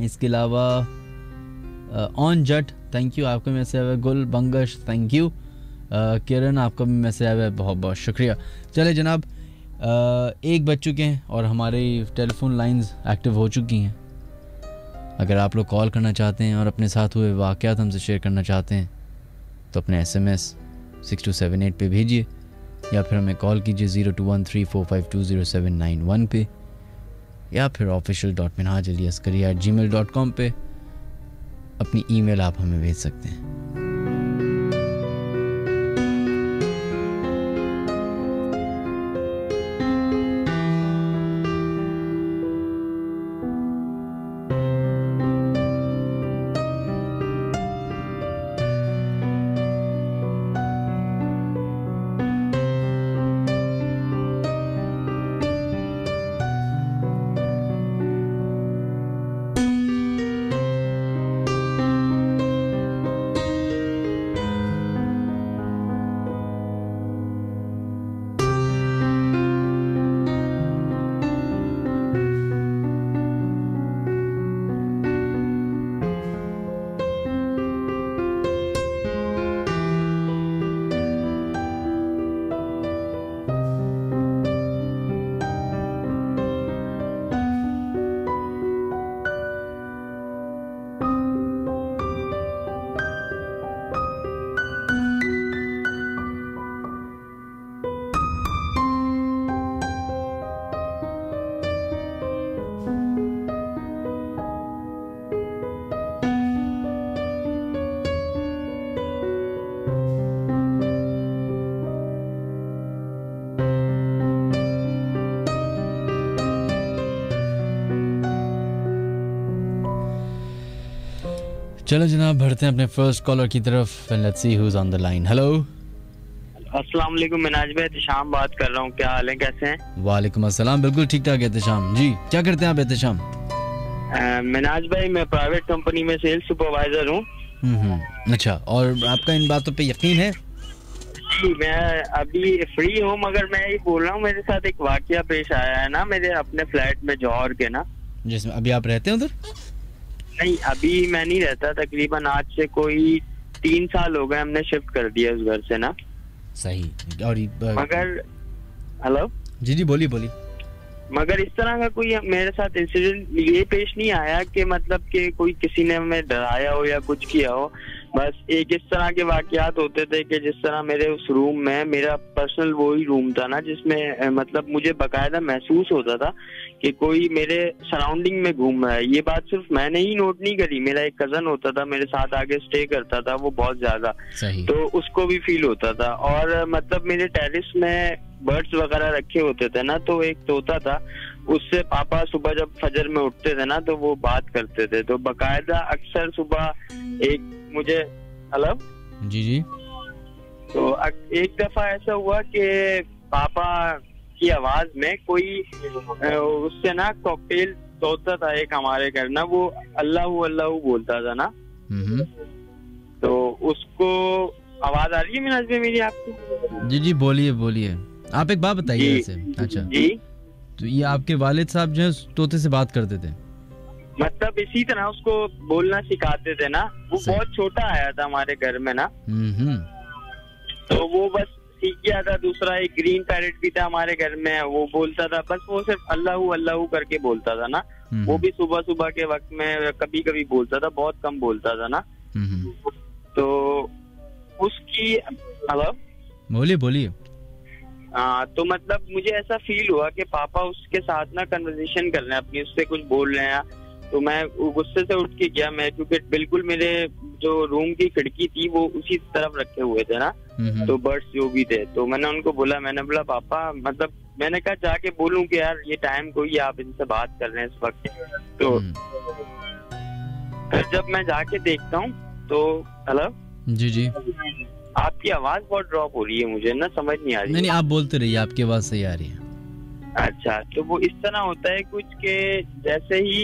इसके अलावा ऑन जट थैंक यू आपका मैसेज आया, गुल बंगश थैंक यू किरण, आपका भी मैसेज आया बहुत बहुत शुक्रिया। चले जनाब एक बज चुके हैं और हमारे टेलीफोन लाइंस एक्टिव हो चुकी हैं। अगर आप लोग कॉल करना चाहते हैं और अपने साथ हुए वाक़ात हमसे शेयर करना चाहते हैं तो अपने S M S six two seven eight पर भेजिए, या फिर हमें कॉल कीजिए zero two one three four five two zero seven nine one पे, या फिर official dot Minhaj Ali Askari at Gmail dot com पर अपनी ईमेल आप हमें भेज सकते हैं। जनाब बढ़ते हैं अपने फ़र्स्ट कॉलर की तरफ़ let's see who is on the line hello अस्सलाम वालेकुम मिनाज भाई एहतशाम बात कर रहा हूँ. क्या हाल है? कैसे हैं? वालेकुम अस्सलाम. बिल्कुल ठीक ठाक एहतशाम जी क्या करते हैं आप एहतशाम मिनाज भाई मैं प्राइवेट कंपनी में सेल्स सुपरवाइजर हूँ. हम्म, हम्म। अच्छा और आपका इन बातों पे यकीन है? जी मैं अभी फ्री हूँ मगर मैं ये बोल रहा हूँ मेरे साथ एक वाक्य पेश आया है ना मेरे अपने फ्लैट में जौहर के ना। जिसमें अभी आप रहते हैं उधर? नहीं अभी मैं नहीं रहता तकरीबन आज से कोई तीन साल हो गए हमने शिफ्ट कर दिया उस घर से ना। सही और मगर हेलो जी जी बोलिए बोलिए। मगर इस तरह का कोई मेरे साथ इंसिडेंट ये पेश नहीं आया कि मतलब कि कोई किसी ने हमें डराया हो या कुछ किया हो। बस एक इस तरह के वाकयात होते थे कि जिस तरह मेरे उस रूम में मेरा पर्सनल वो ही रूम था ना जिसमें मतलब मुझे बकायदा महसूस होता था कि कोई मेरे सराउंडिंग में घूम रहा है। ये बात सिर्फ़ मैंने ही नोट नहीं करी मेरा एक कज़न होता था मेरे साथ आगे स्टे करता था वो बहुत ज़्यादा। तो उसको भी फील होता था। और मतलब मेरे टेरिस में बर्ड्स वगैरह रखे होते थे ना तो एक तोता था उससे पापा सुबह जब फजर में उठते थे ना तो वो बात करते थे। तो बकायदा अक्सर सुबह एक मुझे। हेलो जी जी। तो एक दफ़ा ऐसा हुआ कि पापा की आवाज़ में कोई उससे ना कॉकटेल तोता था एक हमारे घर ना वो अल्लाह अल्लाह बोलता था ना। तो उसको आवाज़ आ रही है मिनाज में मेरी आपको? जी जी बोलिए बोलिए। आप एक बात बताइए अच्छा। जी। तो ये आपके वालिद साहब जो है तोते से बात करते थे। मतलब इसी तरह उसको बोलना सिखाते थे ना। वो बहुत छोटा आया था हमारे घर में ना। तो वो बस सीख गया था दूसरा एक ग्रीन पैरेट भी था हमारे घर में वो बोलता था बस वो सिर्फ़ अल्लाह अल्लाह करके बोलता था ना। वो भी सुबह सुबह के वक्त में कभी कभी बोलता था बहुत कम बोलता था ना। तो उसकी हेलो? बोलिए बोलिए। हाँ तो मतलब मुझे ऐसा फील हुआ कि पापा उसके साथ ना कन्वर्सेशन कर रहे हैं अपनी उससे कुछ बोल रहे हैं। तो मैं गुस्से से उठ के गया मैं क्योंकि बिल्कुल मेरे जो रूम की खिड़की थी वो उसी तरफ़ रखे हुए थे ना। तो बर्ड्स जो भी थे तो मैंने उनको बोला मैंने बोला पापा मतलब मैंने कहा जाके बोलूँ कि यार ये टाइम कोई आप इनसे बात कर रहे हैं इस वक्त। तो हम्म, फिर जब मैं जाके देखता हूँ तो हेलो जी जी। आपकी आवाज़ बहुत ड्रॉप हो रही है मुझे ना समझ नहीं आ रही नहीं नहीं आप बोलते रहिए आपकी आवाज़ सही आ रही है। अच्छा तो वो इस तरह होता है कुछ के जैसे ही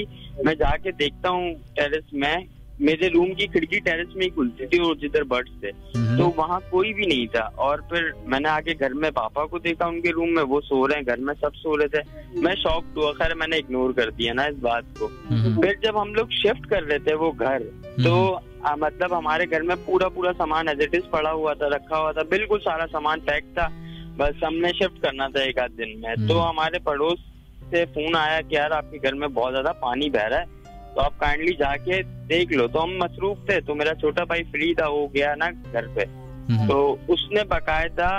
मैं जाके देखता हूँ टेरेस में। मेरे रूम की खिड़की टेरेस में ही खुलती थी और जिधर बर्ड्स थे। हम्म, तो वहाँ कोई भी नहीं था। और फिर मैंने आके घर में पापा को देखा उनके रूम में। वो सो रहे हैं घर में सब सो रहे थे। मैं शॉक हुआ खैर मैंने इग्नोर कर दिया ना इस बात को। हम्म, फिर जब हम लोग शिफ्ट कर रहे थे वो घर तो आ, मतलब हमारे घर में पूरा पूरा सामान एज इट इज़ पड़ा हुआ था रखा हुआ था। बिल्कुल सारा सामान पैक था। बस हमने शिफ्ट करना था एक आध दिन में। तो हम्म। हमारे पड़ोस से फ़ोन आया कि यार आपके घर में बहुत ज़्यादा पानी बह रहा है तो आप काइंडली जाके देख लो। तो हम मसरूफ थे तो मेरा छोटा भाई फ्री था वो गया ना घर पे। हम्म, तो उसने बकायदा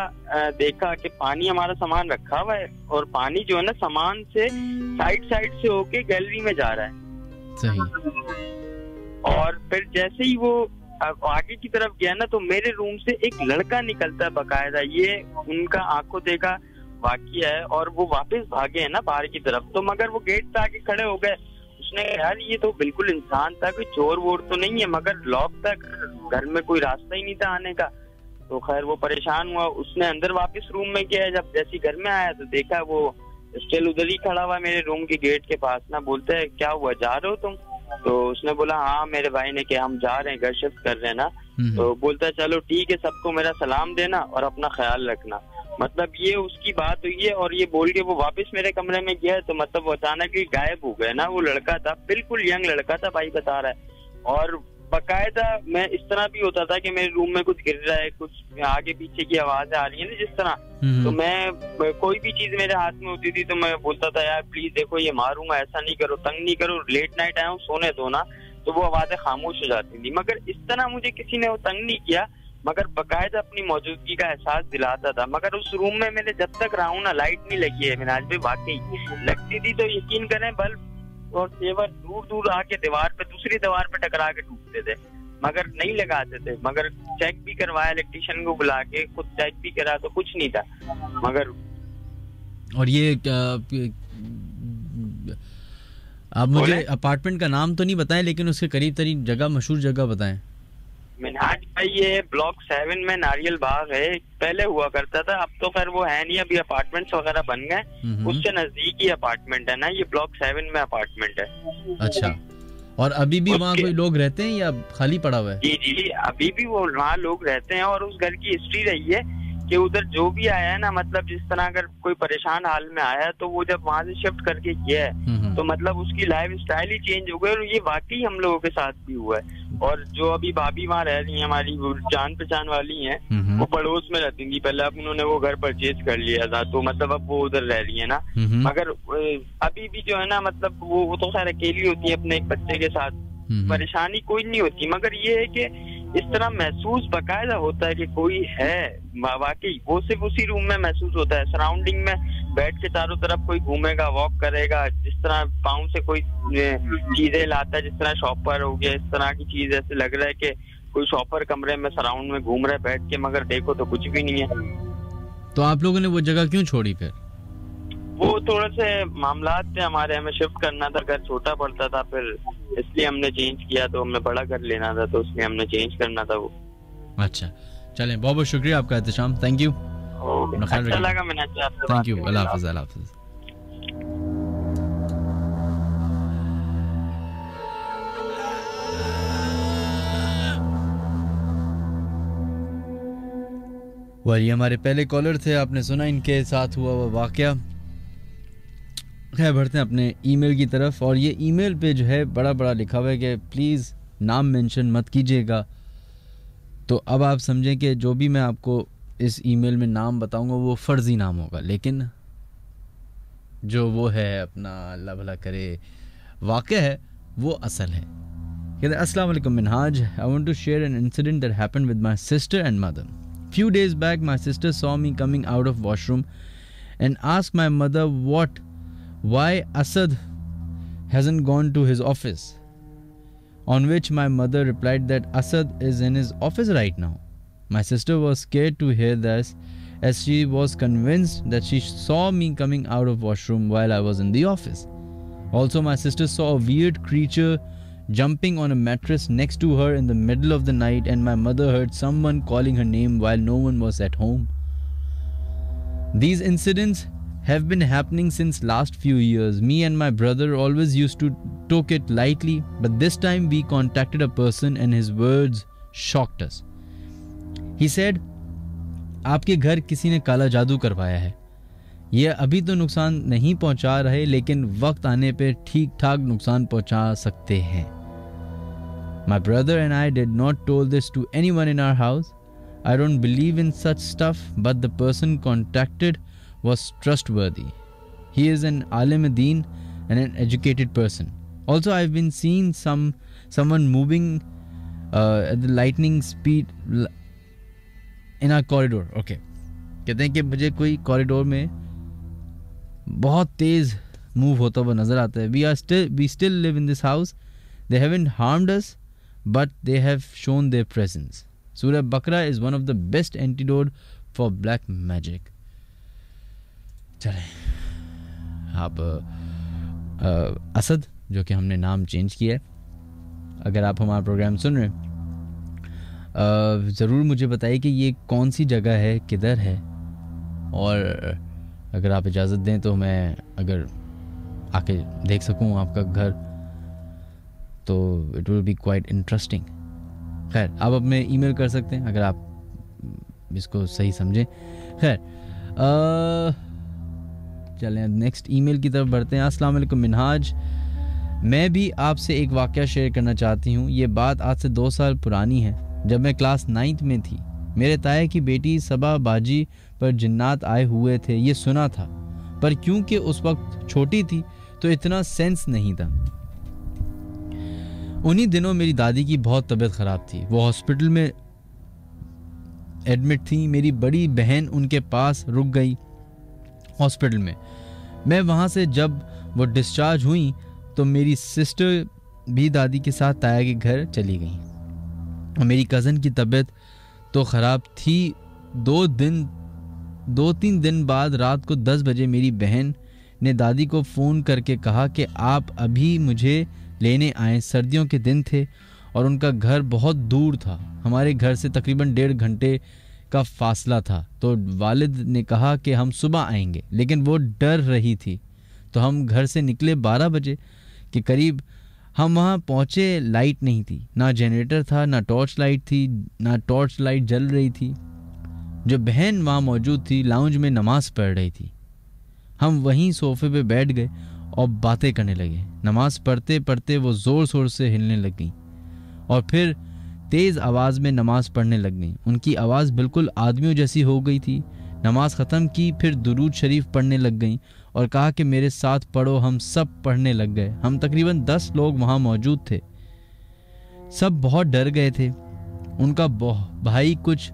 देखा कि पानी हमारा सामान रखा हुआ है और पानी जो है ना सामान से साइड साइड से होके गैलरी में जा रहा है। सही। और फिर जैसे ही वो आगे की तरफ़ गया ना तो मेरे रूम से एक लड़का निकलता है बकायदा। ये उनका आँखों देखा वाक्य है और वो वापस भागे हैं ना बाहर की तरफ़। तो मगर वो गेट पे आके खड़े हो गए। उसने कहा, यार ये तो बिल्कुल इंसान था कोई चोर वोर तो नहीं है मगर लॉक तक घर में कोई रास्ता ही नहीं था आने का। तो खैर वो परेशान हुआ। उसने अंदर वापस रूम में गया जब जैसे घर में आया तो देखा वो स्टिल उधर ही खड़ा हुआ मेरे रूम के गेट के पास। ना बोलते है क्या हुआ जा रहे हो तुम? तो उसने बोला हाँ मेरे भाई ने कहा हम जा रहे हैं घर शिफ्ट कर रहे हैं ना। हम्म, तो बोलता है चलो ठीक है सबको मेरा सलाम देना और अपना ख्याल रखना। मतलब ये उसकी बात हुई है और ये बोल के वो वापस मेरे कमरे में गया तो मतलब वो अचानक ही गायब हो गया ना वो लड़का था बिल्कुल यंग लड़का था भाई बता रहा है। और बकायदा मैं इस तरह भी होता था कि मेरे रूम में कुछ गिर रहा है कुछ आगे पीछे की आवाज़ें आ रही है ना जिस तरह। तो मैं कोई भी चीज़ मेरे हाथ में होती थी तो मैं बोलता था यार प्लीज़ देखो ये मारूँगा ऐसा नहीं करो तंग नहीं करो लेट नाइट आया हूँ सोने दो ना। तो वो आवाज़ें खामोश हो जाती थी। मगर इस तरह मुझे किसी ने वो तंग नहीं किया। मगर बकायदा अपनी मौजूदगी का एहसास दिलाता था। मगर उस रूम में मैंने जब तक रहा हूँ ना लाइट नहीं लगी है मिनाज भाई वाकई। लगती थी तो यकीन करें बल्ब और सेवर दूर दूर आके दीवार पे दूसरी दीवार पे टकरा के टूटते थे। मगर नहीं लगाते थे। मगर चेक भी करवाया इलेक्ट्रिशियन को बुला के खुद चेक भी करा तो कुछ नहीं था। मगर और ये आप मुझे अपार्टमेंट का नाम तो नहीं बताएँ लेकिन उसके करीब तरीब जगह मशहूर जगह बताएँ। मिनहाज भाई ये ब्लॉक सेवन में नारियल बाग है। पहले हुआ करता था अब तो खैर वो है नहीं। अभी अपार्टमेंट्स वगैरह बन गए। उससे नज़दीक ही अपार्टमेंट है ना ये ब्लॉक सेवन में अपार्टमेंट है। अच्छा। और अभी भी वहाँ कोई लोग रहते हैं या खाली पड़ा हुआ है? जी जी जी। अभी भी वो वहाँ लोग रहते हैं और उस घर की हिस्ट्री रही है कि उधर जो भी आया है ना मतलब जिस तरह अगर कोई परेशान हाल में आया है तो वो जब वहाँ से शिफ्ट करके गया है तो मतलब उसकी लाइफ स्टाइल ही चेंज हो गई और ये वाकई हम लोगों के साथ भी हुआ है। और जो अभी भाभी वहाँ रह रही है हमारी जान पहचान वाली हैं वो पड़ोस में रहती थी। पहले अब उन्होंने वो घर परचेज कर लिया था तो मतलब अब वो उधर रह रही है ना। मगर अभी भी जो है ना मतलब वो वो तो खैर अकेली होती है अपने एक बच्चे के साथ। परेशानी कोई नहीं होती। मगर ये है कि इस तरह महसूस बकायदा होता है कि कोई है वाकई वो सिर्फ़ उसी रूम में महसूस होता है। सराउंडिंग में बैठ के चारों तरफ़ कोई घूमेगा वॉक करेगा जिस तरह पाँव से कोई चीज़ें लाता है जिस तरह शॉपर हो गया इस तरह की चीज़ ऐसे लग रहा है कि कोई शॉपर कमरे में सराउंड में घूम रहा है बैठ के मगर देखो तो कुछ भी नहीं है। तो आप लोगों ने वो जगह क्यों छोड़ी फिर? वो थोड़े से मामला थे हमारे हमें शिफ्ट करना था घर छोटा पड़ता था फिर इसलिए हमने चेंज किया तो हमें बड़ा घर लेना था तो इसलिए हमने चेंज करना था वो। अच्छा। चलें बहुत बहुत शुक्रिया आपका Ehtesham thank you thank you अल्लाह हाफिज़ अल्लाह हाफिज़। वही हमारे पहले कॉलर थे आपने सुना इनके साथ हुआ वो वाक़या। खैर बढ़ते हैं अपने ईमेल की तरफ़। और ये ईमेल पे जो है बड़ा बड़ा लिखा हुआ है कि प्लीज़ नाम मेंशन मत कीजिएगा। तो अब आप समझें कि जो भी मैं आपको इस ईमेल में नाम बताऊँगा, वो फ़र्ज़ी नाम होगा। लेकिन जो वो है, अपना अल्लाह भला करे वाक़ है, वो असल है। कहते अस्सलाम वालेकुम Minhaj I want to share an incident that happened with my sister and mother few days back, my sister saw me coming out of washroom and asked my mother what, why asad hasn't gone to his office. On which my mother replied that asad is in his office right now. My sister was scared to hear this as she was convinced that she saw me coming out of washroom while i was in the office. Also my sister saw a weird creature jumping on a mattress next to her in the middle of the night and my mother heard someone calling her name while no one was at home. These incidents have been happening since last few years me and my brother always used to took it lightly but this time we contacted a person and his words shocked us he said आपके घर किसी ने काला जादू करवाया है ये अभी तो नुकसान नहीं पहुंचा रहे लेकिन वक्त आने पे ठीक ठाक नुकसान पहुंचा सकते हैं My brother and I did not told this to anyone in our house. I don't believe in such stuff, but the person contacted was trustworthy. He is an alim deen and an educated person. Also, I've been seeing some someone moving uh, at the lightning speed in our corridor. Okay. कहते हैं कि मुझे कोई कॉरिडोर में बहुत तेज मूव होता हुआ नज़र आता है we are still we still live in this house they haven't harmed us but they have shown their presence. Surah Bakra is one of the best antidote for black magic. चलें। आप अ, असद जो कि हमने नाम चेंज किया है अगर आप हमारा प्रोग्राम सुन रहे हैं ज़रूर मुझे बताइए कि ये कौन सी जगह है किधर है? और अगर आप इजाज़त दें तो मैं अगर आके देख सकूँ आपका घर तो it will be quite interesting खैर आप में ईमेल कर सकते हैं अगर आप इसको सही समझें। खैर चलें नेक्स्ट ईमेल की तरफ़ बढ़ते हैं। अस्सलाम वालेकुम मिनहाज। मैं भी आपसे एक वाक़या शेयर करना चाहती हूँ। ये बात आज से दो साल पुरानी है। जब मैं क्लास नाइन्थ में थी, मेरे ताया की बेटी सबा बाजी पर जिन्नात आए हुए थे। ये सुना था। पर क्योंकि उस वक्त छोटी थी तो इतना सेंस नहीं था। उन्हीं दिनों मेरी दादी की बहुत तबीयत ख़राब थी। वो हॉस्पिटल में एडमिट थी। मेरी बड़ी बहन उनके पास रुक गई हॉस्पिटल में। मैं वहाँ से जब वो डिस्चार्ज हुई तो मेरी सिस्टर भी दादी के साथ ताया के घर चली गई। और मेरी कज़न की तबीयत तो ख़राब थी। दो दिन, दो तीन दिन बाद रात को दस बजे मेरी बहन ने दादी को फ़ोन करके कहा कि आप अभी मुझे लेने आए। सर्दियों के दिन थे और उनका घर बहुत दूर था। हमारे घर से तकरीबन डेढ़ घंटे का फासला था। तो वालिद ने कहा कि हम सुबह आएँगे, लेकिन वो डर रही थी। तो हम घर से निकले बारह बजे के करीब। हम वहाँ पहुँचे, लाइट नहीं थी। ना जनरेटर था, ना टॉर्च लाइट थी, ना टॉर्च लाइट जल रही थी। जो बहन वहाँ मौजूद थी लाउंज में नमाज़ पढ़ रही थी। हम वहीं सोफे पे बैठ गए और बातें करने लगे। नमाज़ पढ़ते पढ़ते वो ज़ोर शोर से हिलने लग गई। और फिर तेज़ आवाज़ में नमाज़ पढ़ने लग। गई उनकी आवाज़ बिल्कुल आदमियों जैसी हो गई थी। नमाज़ ख़त्म की, फिर दुरूद शरीफ पढ़ने लग गई और कहा कि मेरे साथ पढ़ो, हम सब पढ़ने लग गए। हम तकरीबन दस लोग वहाँ मौजूद थे। सब बहुत डर गए थे। उनका भाई कुछ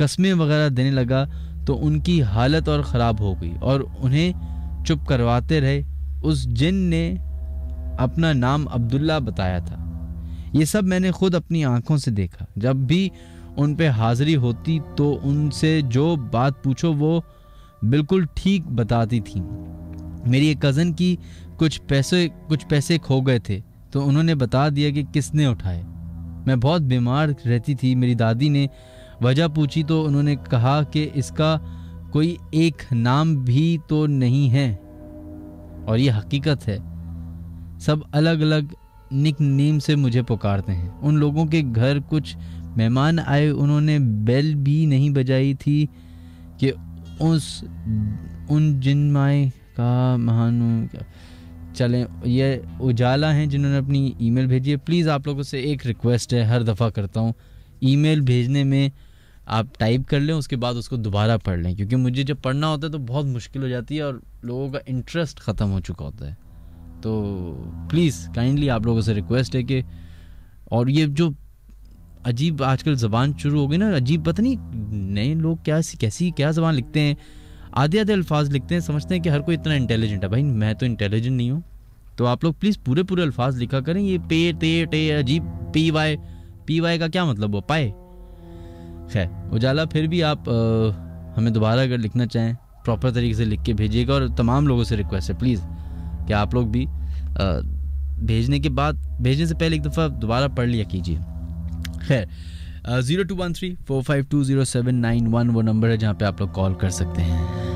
कस्में वगैरह देने लगा तो उनकी हालत और ख़राब हो गई और उन्हें चुप करवाते रहे। उस जिन ने अपना नाम अब्दुल्ला बताया था। ये सब मैंने खुद अपनी आँखों से देखा। जब भी उन पे हाजिरी होती तो उनसे जो बात पूछो वो बिल्कुल ठीक बताती थी। मेरी एक कज़न की कुछ पैसे कुछ पैसे खो गए थे तो उन्होंने बता दिया कि किसने उठाए। मैं बहुत बीमार रहती थी, मेरी दादी ने वजह पूछी तो उन्होंने कहा कि इसका कोई एक नाम भी तो नहीं है। और ये हकीकत है। सब अलग अलग निक नीम से मुझे पुकारते हैं। उन लोगों के घर कुछ मेहमान आए, उन्होंने बेल भी नहीं बजाई थी कि उस, उन जिनमाए का महानु, चलें, ये उजाला हैं जिन्होंने अपनी ईमेल भेजी है। प्लीज़ आप लोगों से एक रिक्वेस्ट है, हर दफ़ा करता हूँ। ईमेल भेजने में आप टाइप कर लें, उसके बाद उसको दोबारा पढ़ लें। क्योंकि मुझे जब पढ़ना होता है तो बहुत मुश्किल हो जाती है और लोगों का इंटरेस्ट ख़त्म हो चुका होता है। तो प्लीज़ काइंडली आप लोगों से रिक्वेस्ट है कि और ये जो अजीब आजकल ज़बान शुरू हो गई ना अजीब पता नहीं नए लोग क्या कैसी क्या ज़बान लिखते हैं? आधे आधे अल्फाज लिखते हैं समझते हैं कि हर कोई इतना इंटेलिजेंट है। भाई मैं तो इंटेलिजेंट नहीं हूँ। तो आप लोग प्लीज़ पूरे पूरे अल्फाज लिखा करें ये पे ते टे अजीब पी वाई पी वाई का क्या मतलब वो पाए। खैर उजाला फिर भी आप आ, हमें दोबारा अगर लिखना चाहें प्रॉपर तरीके से लिख के भेजिएगा और तमाम लोगों से रिक्वेस्ट है प्लीज़ कि आप लोग भी भेजने के बाद, भेजने से पहले एक दफ़ा दोबारा पढ़ लिया कीजिए। खैर zero two one three four five two zero seven nine one वो नंबर है जहाँ पे आप लोग कॉल कर सकते हैं।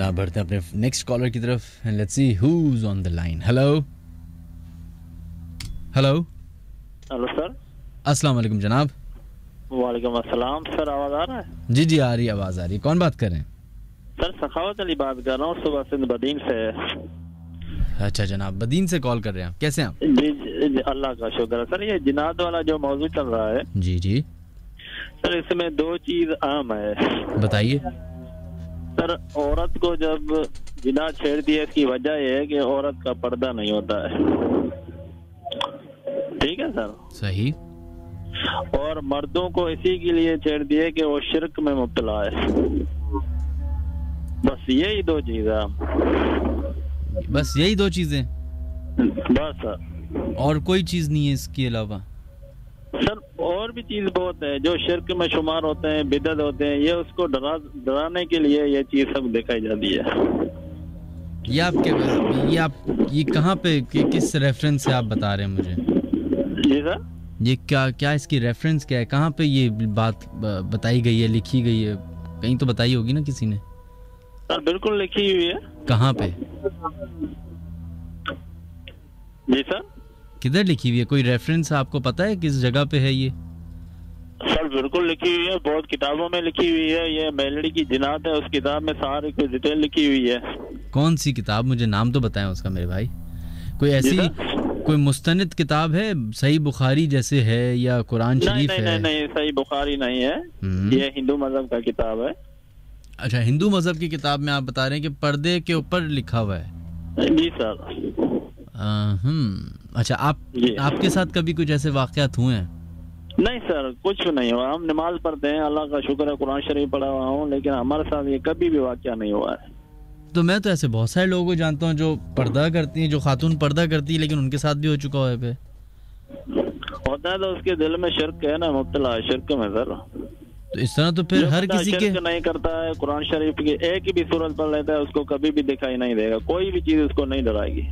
जनाब बढ़ते हैं अपने नेक्स्ट कॉलर की तरफ़ and let's see who is on the line hello hello hello sir अस्सलाम वालेकुम जनाब. वालेकुम अस्सलाम सर आवाज़ आ रहा है? जी जी आ रही आवाज़ आ रही कौन बात कर रहे हैं? सर सखावत अली बात कर रहा हूँ सुबह सिंध बदीन से। अच्छा जनाब बदीन से कॉल कर रहे हैं कैसे आप? जी, जी अल्लाह का शुक्र है। सर ये जिनाद वाला जो मौजूद चल रहा है जी जी. सर इसमें दो चीज़ अहम है। बताइए। सर औरत को जब बिना छेड़ दिए इसकी वजह यह है कि औरत का पर्दा नहीं होता है। ठीक है सर? सही। और मर्दों को इसी के लिए छेड़ दिए कि वो शिरक में मुबतला है। बस यही दो चीज़ें बस यही दो चीज़ें? बस सर। और कोई चीज़ नहीं है इसके अलावा? सर और भी चीज़ बहुत है जो शिरक में शुमार होते हैं बिदत होते हैं ये उसको डरा डराने के लिए ये चीज़ सब दिखाई जाती है। ये आप क्या ये आप ये कहाँ पे कि, किस रेफरेंस से आप बता रहे हैं मुझे? जी सर? ये क्या क्या इसकी रेफरेंस क्या है? कहाँ पे ये बात बताई गई है लिखी गई है? कहीं तो बताई होगी ना किसी ने? सर बिल्कुल लिखी हुई है। कहाँ पे? जी सर? किधर लिखी हुई है? कोई रेफरेंस आपको पता है किस जगह पे है ये? सर बिल्कुल लिखी हुई है बहुत किताबों में लिखी हुई है ये मेलडी की जिनात है उस किताब में सारी कोई डिटेल लिखी हुई है। कौन सी किताब? मुझे नाम तो बताएँ उसका मेरे भाई। कोई ऐसी कोई मुस्तनद किताब है सही बुखारी जैसे है या कुरान शरीफ है? नहीं नहीं सही बुखारी नहीं है। हम्म। ये हिंदू मज़हब का किताब है। अच्छा हिंदू मज़हब की किताब में आप बता रहे हैं कि पर्दे के ऊपर लिखा हुआ है? जी सर। हम्म। अच्छा आप आपके साथ कभी कुछ ऐसे वाकयात हुए हैं? नहीं सर कुछ नहीं हुआ। हम नमाज़ पढ़ते हैं अल्लाह का शुक्र है कुरान शरीफ पढ़ा हुआ हूँ लेकिन हमारे साथ ये कभी भी वाक्य नहीं हुआ है। तो मैं तो ऐसे बहुत सारे लोगों को जानता हूँ जो पर्दा करती हैं जो खातून पर्दा करती है लेकिन उनके साथ भी हो चुका है होता है तो उसके दिल में शिरक है ना मुबतला शिरक में सर। तो इस तरह तो फिर हर किसी के नहीं करता है कुरान शरीफ की एक भी सूरत पढ़ लेता है उसको कभी भी दिखाई नहीं देगा। कोई भी चीज़ उसको नहीं डराएगी।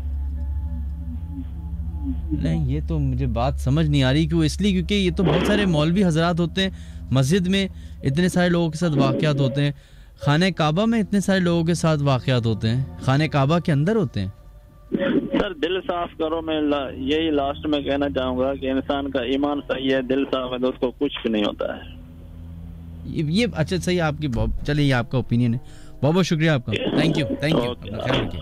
नहीं ये तो मुझे बात समझ नहीं आ रही क्यों? इसलिए क्योंकि ये तो बहुत सारे मौलवी हजरात होते हैं मस्जिद में इतने सारे लोगों के साथ वाक़ात होते हैं खाने काबा में इतने सारे लोगों के साथ वाक़ात होते हैं खाने काबा के अंदर होते हैं। सर दिल साफ़ करो मैं ला, यही लास्ट में कहना चाहूँगा कि इंसान का ईमान सही है दिल साफ़ है तो उसको कुछ भी नहीं होता है। ये, ये अच्छा सही आपकी चलिए ये आपका ओपिनियन है। बहुत बहुत शुक्रिया आपका। थैंक यू थैंक यू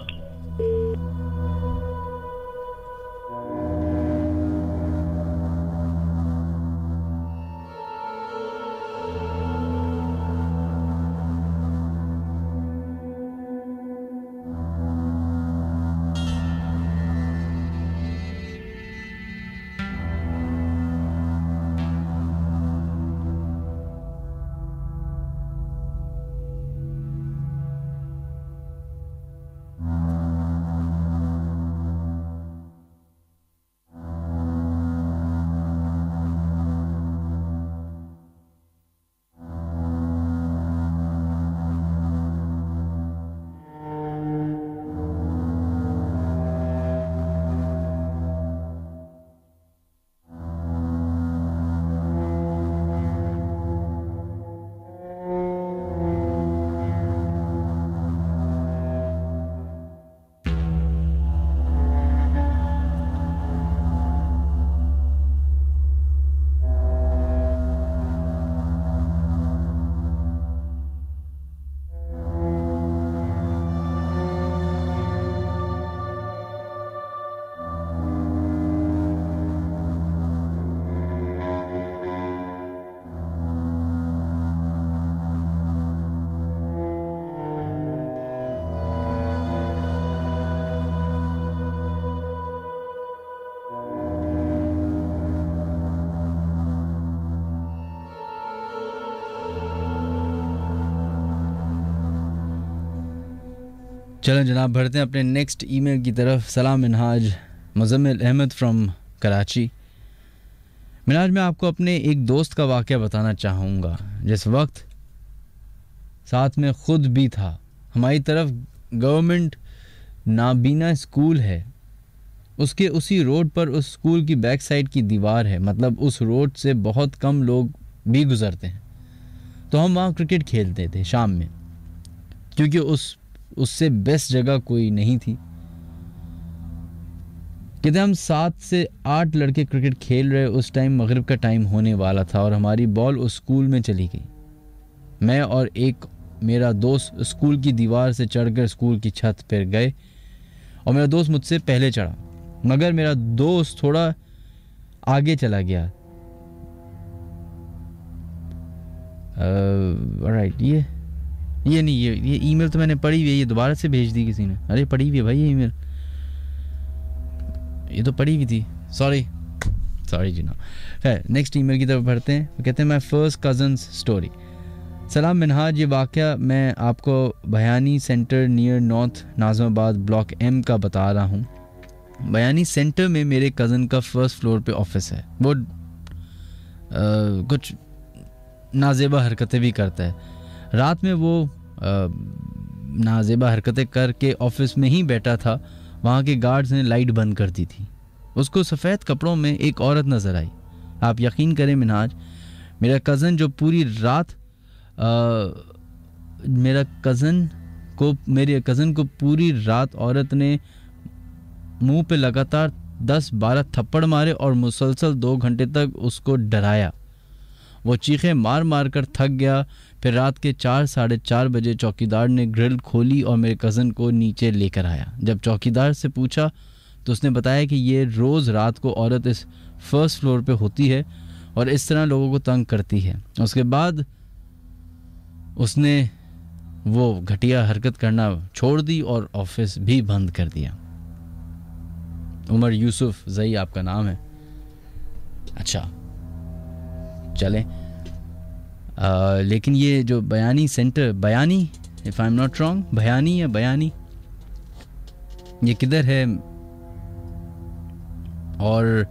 चलें जनाब, बढ़ते हैं अपने नेक्स्ट ईमेल की तरफ़। सलाम मिनहाज मुजम्मिल अहमद फ्रॉम कराची। मिनहाज, मैं आपको अपने एक दोस्त का वाक़ बताना चाहूँगा। जिस वक्त साथ में ख़ुद भी था। हमारी तरफ़ गवर्नमेंट नाबीना स्कूल है। उसके उसी रोड पर उस स्कूल की बैक साइड की दीवार है। मतलब उस रोड से बहुत कम लोग भी गुज़रते हैं। तो हम वहाँ क्रिकेट खेलते थे शाम में। क्योंकि उस उससे बेस्ट जगह कोई नहीं थी। कहते हम सात से आठ लड़के क्रिकेट खेल रहे, उस टाइम मगरिब का टाइम होने वाला था और हमारी बॉल उस स्कूल में चली गई। मैं और एक मेरा दोस्त स्कूल की दीवार से चढ़कर स्कूल की छत पर गए और मेरा दोस्त मुझसे पहले चढ़ा, मगर मेरा दोस्त थोड़ा आगे चला गया। राइट ये ये नहीं ये ये ईमेल तो मैंने पढ़ी हुई है ये दोबारा से भेज दी किसी ने। अरे पढ़ी हुई है भाई ये ईमेल। ये तो पढ़ी हुई थी। सॉरी सॉरी जी ना। है नेक्स्ट ईमेल की तरफ़ बढ़ते हैं। वो कहते हैं माई फ़र्स्ट कजन्स स्टोरी सलाम मिनहाज ये वाक़ मैं आपको Bayani center near North Nazimabad block M का बता रहा हूँ। बयानी सेंटर में मेरे कज़न का फ़र्स्ट फ्लोर पे ऑफ़िस है। वो आ, कुछ नाजेबा हरकतें भी करता है। रात में वो नाजेबा हरकतें करके ऑफ़िस में ही बैठा था वहाँ के गार्ड्स ने लाइट बंद कर दी थी। उसको सफ़ेद कपड़ों में एक औरत नज़र आई। आप यकीन करें मिनाज मेरा कज़न जो पूरी रात आ, मेरा कज़न को मेरे कज़न को पूरी रात औरत ने मुँह पे लगातार दस बारह थप्पड़ मारे और मुसलसल दो घंटे तक उसको डराया। वो चीखें मार मार कर थक गया फिर रात के चार, साढ़े चार बजे चौकीदार ने ग्रिल खोली और मेरे कज़न को नीचे लेकर आया। जब चौकीदार से पूछा तो उसने बताया कि ये रोज़ रात को औरत इस फ़र्स्ट फ्लोर पे होती है और इस तरह लोगों को तंग करती है। उसके बाद उसने वो घटिया हरकत करना छोड़ दी और ऑफ़िस भी बंद कर दिया। उमर यूसुफ जई आपका नाम है। अच्छा चलें। लेकिन ये जो Bayani center, Bayani if I am not wrong Bayani या बयानी? ये किधर है? और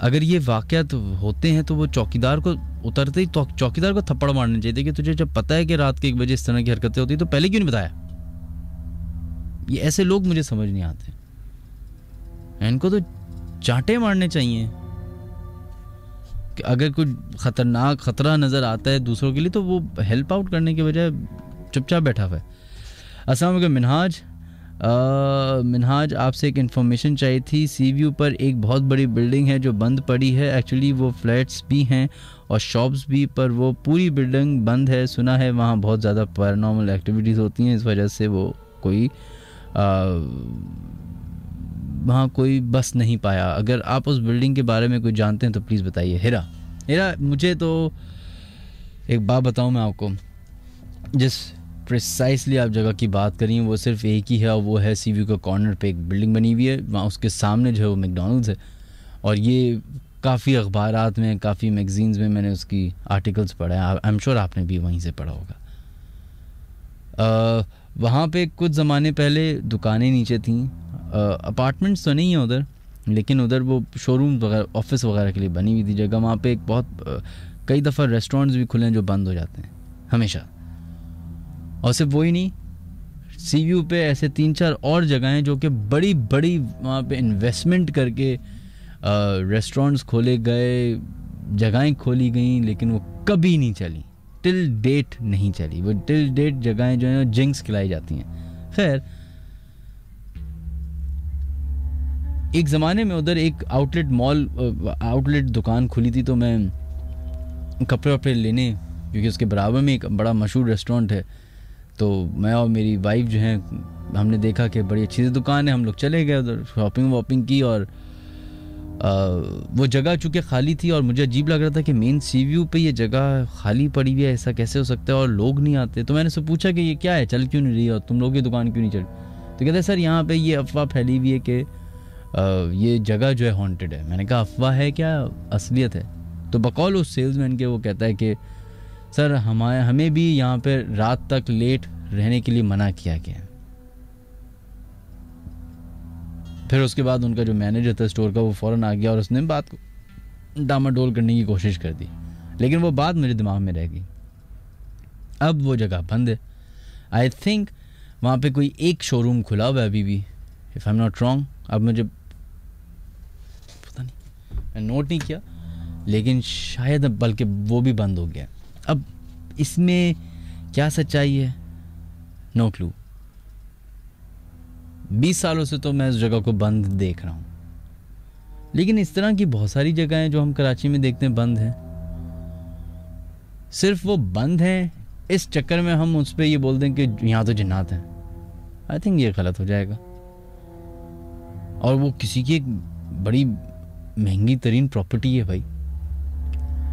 अगर ये वाक़यात होते हैं तो वो चौकीदार को उतरते ही तो चौकीदार को थप्पड़ मारना चाहिए। कि तुझे जब पता है कि रात के एक बजे इस तरह की हरकतें होती तो पहले क्यों नहीं बताया? ये ऐसे लोग मुझे समझ नहीं आते। इनको तो चांटे मारने चाहिए। अगर कोई ख़तरनाक ख़तरा नज़र आता है दूसरों के लिए तो वो हेल्प आउट करने के बजाय चुपचाप बैठा हुआ है। असल मिनहाज। मिनहाज, आपसे एक इन्फॉर्मेशन चाहिए थी। सी व्यू पर एक बहुत बड़ी बिल्डिंग है जो बंद पड़ी है। एक्चुअली वो फ्लैट्स भी हैं और शॉप्स भी, पर वो पूरी बिल्डिंग बंद है। सुना है वहाँ बहुत ज़्यादा पैरानॉर्मल एक्टिविटीज़ होती हैं, इस वजह से वो कोई वहाँ कोई बस नहीं पाया। अगर आप उस बिल्डिंग के बारे में कोई जानते हैं तो प्लीज़ बताइए। हेरा हेरा, मुझे तो एक बात बताऊँ मैं आपको। जिस प्रिसाइसली आप जगह की बात करी वो सिर्फ़ एक ही है और वो है सी का कॉर्नर पे एक बिल्डिंग बनी हुई है। वहाँ उसके सामने जो है वो मैकडोनल्ड्स है। और ये काफ़ी अखबार में, काफ़ी मैगजीन्स में मैंने उसकी आर्टिकल्स पढ़ा है। आई एम श्योर आपने भी वहीं से पढ़ा होगा। वहाँ पे कुछ ज़माने पहले दुकानें नीचे थी। अपार्टमेंट्स तो नहीं है उधर, लेकिन उधर वो शोरूम वगैरह ऑफ़िस वगैरह के लिए बनी हुई थी जगह। वहाँ पे एक बहुत कई दफ़ा रेस्टोरेंट्स भी खुले हैं जो बंद हो जाते हैं, हमेशा। और सिर्फ़ वही नहीं सी व्यू पे ऐसे तीन चार और जगह हैं जो कि बड़ी बड़ी वहाँ पे इन्वेस्टमेंट करके रेस्टोरेंट्स खोले गए, जगहें खोली गई, लेकिन वो कभी नहीं चली। टिल डेट नहीं चली। वो टिल डेट जगहें जो हैं जिंक्स खिलाई जाती हैं। खैर एक ज़माने में उधर एक आउटलेट मॉल आउटलेट दुकान खुली थी तो मैं कपड़े वपड़े लेने क्योंकि उसके बराबर में एक बड़ा मशहूर रेस्टोरेंट है। तो मैं और मेरी वाइफ जो है हमने देखा कि बड़ी अच्छी सी दुकान है हम लोग चले गए उधर शॉपिंग वॉपिंग की और आ, वो जगह चूँकि खाली थी और मुझे अजीब लग रहा था कि मेन सी व्यू पे ये जगह खाली पड़ी हुई है ऐसा कैसे हो सकता है और लोग नहीं आते? तो मैंने उससे पूछा कि ये क्या है चल क्यों नहीं रही और तुम लोग की दुकान क्यों नहीं चल? तो कहते सर यहाँ पे ये अफवाह फैली हुई है कि ये जगह जो है हॉन्टेड है। मैंने कहा, अफवाह है क्या? असलियत है। तो बकौल उस सेल्समैन के, वो कहता है कि, सर, हमारे, हमें भी यहाँ पे रात तक लेट रहने के लिए मना किया गया फिर उसके बाद उनका जो मैनेजर था स्टोर का, वो फ़ौरन आ गया और उसने बात को डामाडोल करने की कोशिश कर दी। लेकिन वो बात मेरे दिमाग में रह गई। अब वो जगह बंद है। आई थिंक वहाँ पे कोई एक शोरूम खुला हुआ है अभी भी। If I am not wrong अब मुझे नोट नहीं किया, लेकिन शायद बल्कि वो भी बंद हो गया। अब इसमें क्या सच्चाई है? नो क्लू बीस सालों से तो मैं इस जगह को बंद देख रहा हूँ। लेकिन इस तरह की बहुत सारी जगह जो हम कराची में देखते हैं, बंद हैं। सिर्फ़ वो बंद हैं, इस चक्कर में हम उस पर ये बोल दें कि यहाँ तो जिन्नात हैं। आई थिंक ये गलत हो जाएगा। और वो किसी की एक बड़ी महँगी तरीन प्रॉपर्टी है भाई।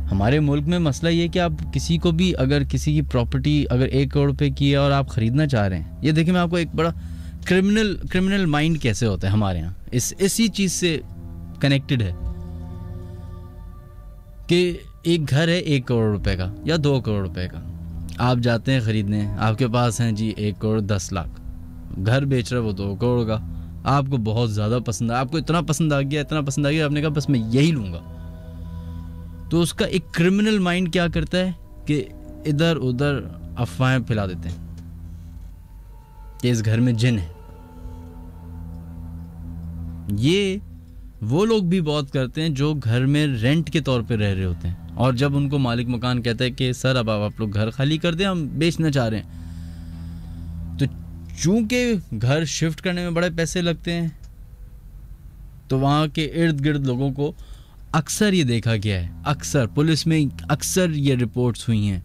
हमारे मुल्क में मसला ये कि आप किसी को भी अगर किसी की प्रॉपर्टी अगर एक करोड़ रुपए की है और आप ख़रीदना चाह रहे हैं, ये देखिए मैं आपको एक बड़ा क्रिमिनल क्रिमिनल माइंड कैसे होता है हमारे यहाँ। इस, इसी चीज़ से कनेक्टेड है कि एक घर है एक करोड़ रुपए का या दो करोड़ रुपए का। आप जाते हैं ख़रीदने, आपके पास हैं जी एक करोड़ दस लाख। घर बेच रहे वो दो करोड़ का। आपको बहुत ज़्यादा पसंद है आपको इतना पसंद आ गया, इतना पसंद आ गया, आपने कहा, बस मैं यही लूँगा। तो उसका एक क्रिमिनल माइंड क्या करता है कि इधर उधर अफवाहें फैला देते हैं कि इस घर में जिन है। ये, वो लोग भी बहुत करते हैं जो घर में रेंट के तौर पे रह रहे होते हैं। और जब उनको मालिक मकान कहता है कि, सर, अब आप लोग घर खाली कर दें, हम बेचना चाह रहे हैं। चूँकि घर शिफ्ट करने में बड़े पैसे लगते हैं तो वहाँ के इर्द गिर्द लोगों को अक्सर ये देखा गया है, अक्सर पुलिस में अक्सर ये रिपोर्ट्स हुई हैं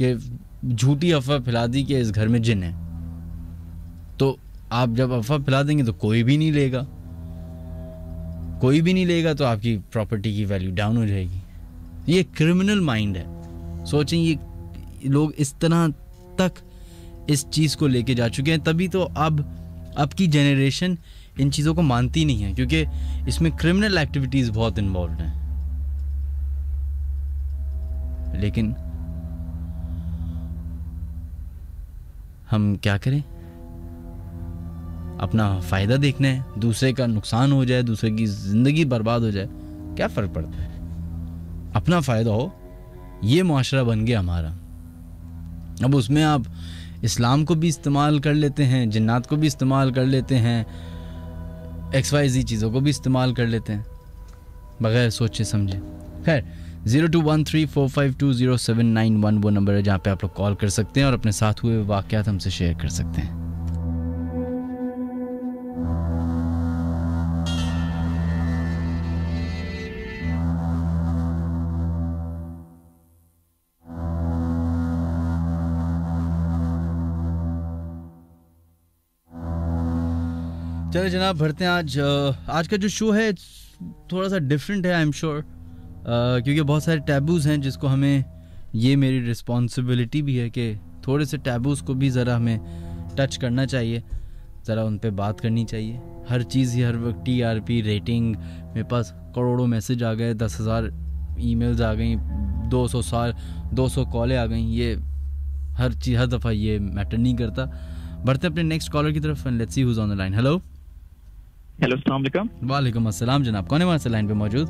कि झूठी अफवाह फैला दी कि इस घर में जिन है। तो आप जब अफवाह फैला देंगे तो कोई भी नहीं लेगा। कोई भी नहीं लेगा तो आपकी प्रॉपर्टी की वैल्यू डाउन हो जाएगी। ये क्रिमिनल माइंड है। सोचें ये लोग इस तरह तक इस चीज़ को लेके जा चुके हैं, तभी तो अब अब की जनरेशन इन चीज़ों को मानती नहीं है, क्योंकि इसमें क्रिमिनल एक्टिविटीज़ बहुत इन्वॉल्व हैं। लेकिन हम क्या करें? अपना फ़ायदा देखना है, दूसरे का नुकसान हो जाए, दूसरे की ज़िंदगी बर्बाद हो जाए, क्या फ़र्क पड़ता है? अपना फ़ायदा हो, ये मुआशरा बन गया हमारा। अब उसमें आप इस्लाम को भी इस्तेमाल कर लेते हैं, जन्नात को भी इस्तेमाल कर लेते हैं एक्स वाई जी चीज़ों को भी इस्तेमाल कर लेते हैं। बगैर सोचे समझे। खैर zero two one three four five two zero seven nine one वो नंबर है जहाँ पे आप लोग कॉल कर सकते हैं और अपने साथ हुए वाक़ात हमसे शेयर कर सकते हैं। चलो जनाब, भरते हैं आज आज का जो शो है थोड़ा सा डिफरेंट है आई एम श्योर क्योंकि बहुत सारे टैबूज़ हैं जिसको हमें, ये मेरी रिस्पॉन्सिबिलिटी भी है कि थोड़े से टैबूज़ को भी ज़रा हमें टच करना चाहिए। ज़रा उन पर बात करनी चाहिए। हर चीज़ ही, हर वक्त टी आर पी रेटिंग मेरे पास करोड़ों मैसेज आ गए, दस हज़ार ई आ गई, दो सौ साल, दो सौ कॉलें आ गई, ये हर चीज़, हर दफ़ा ये मैटर नहीं करता। बढ़ते अपने नेक्स्ट कॉलर की तरफ़ let's see who's on the line hello hello वालेकुम अस्सलाम जनाब कौन है वहाँ से लाइन पे मौजूद?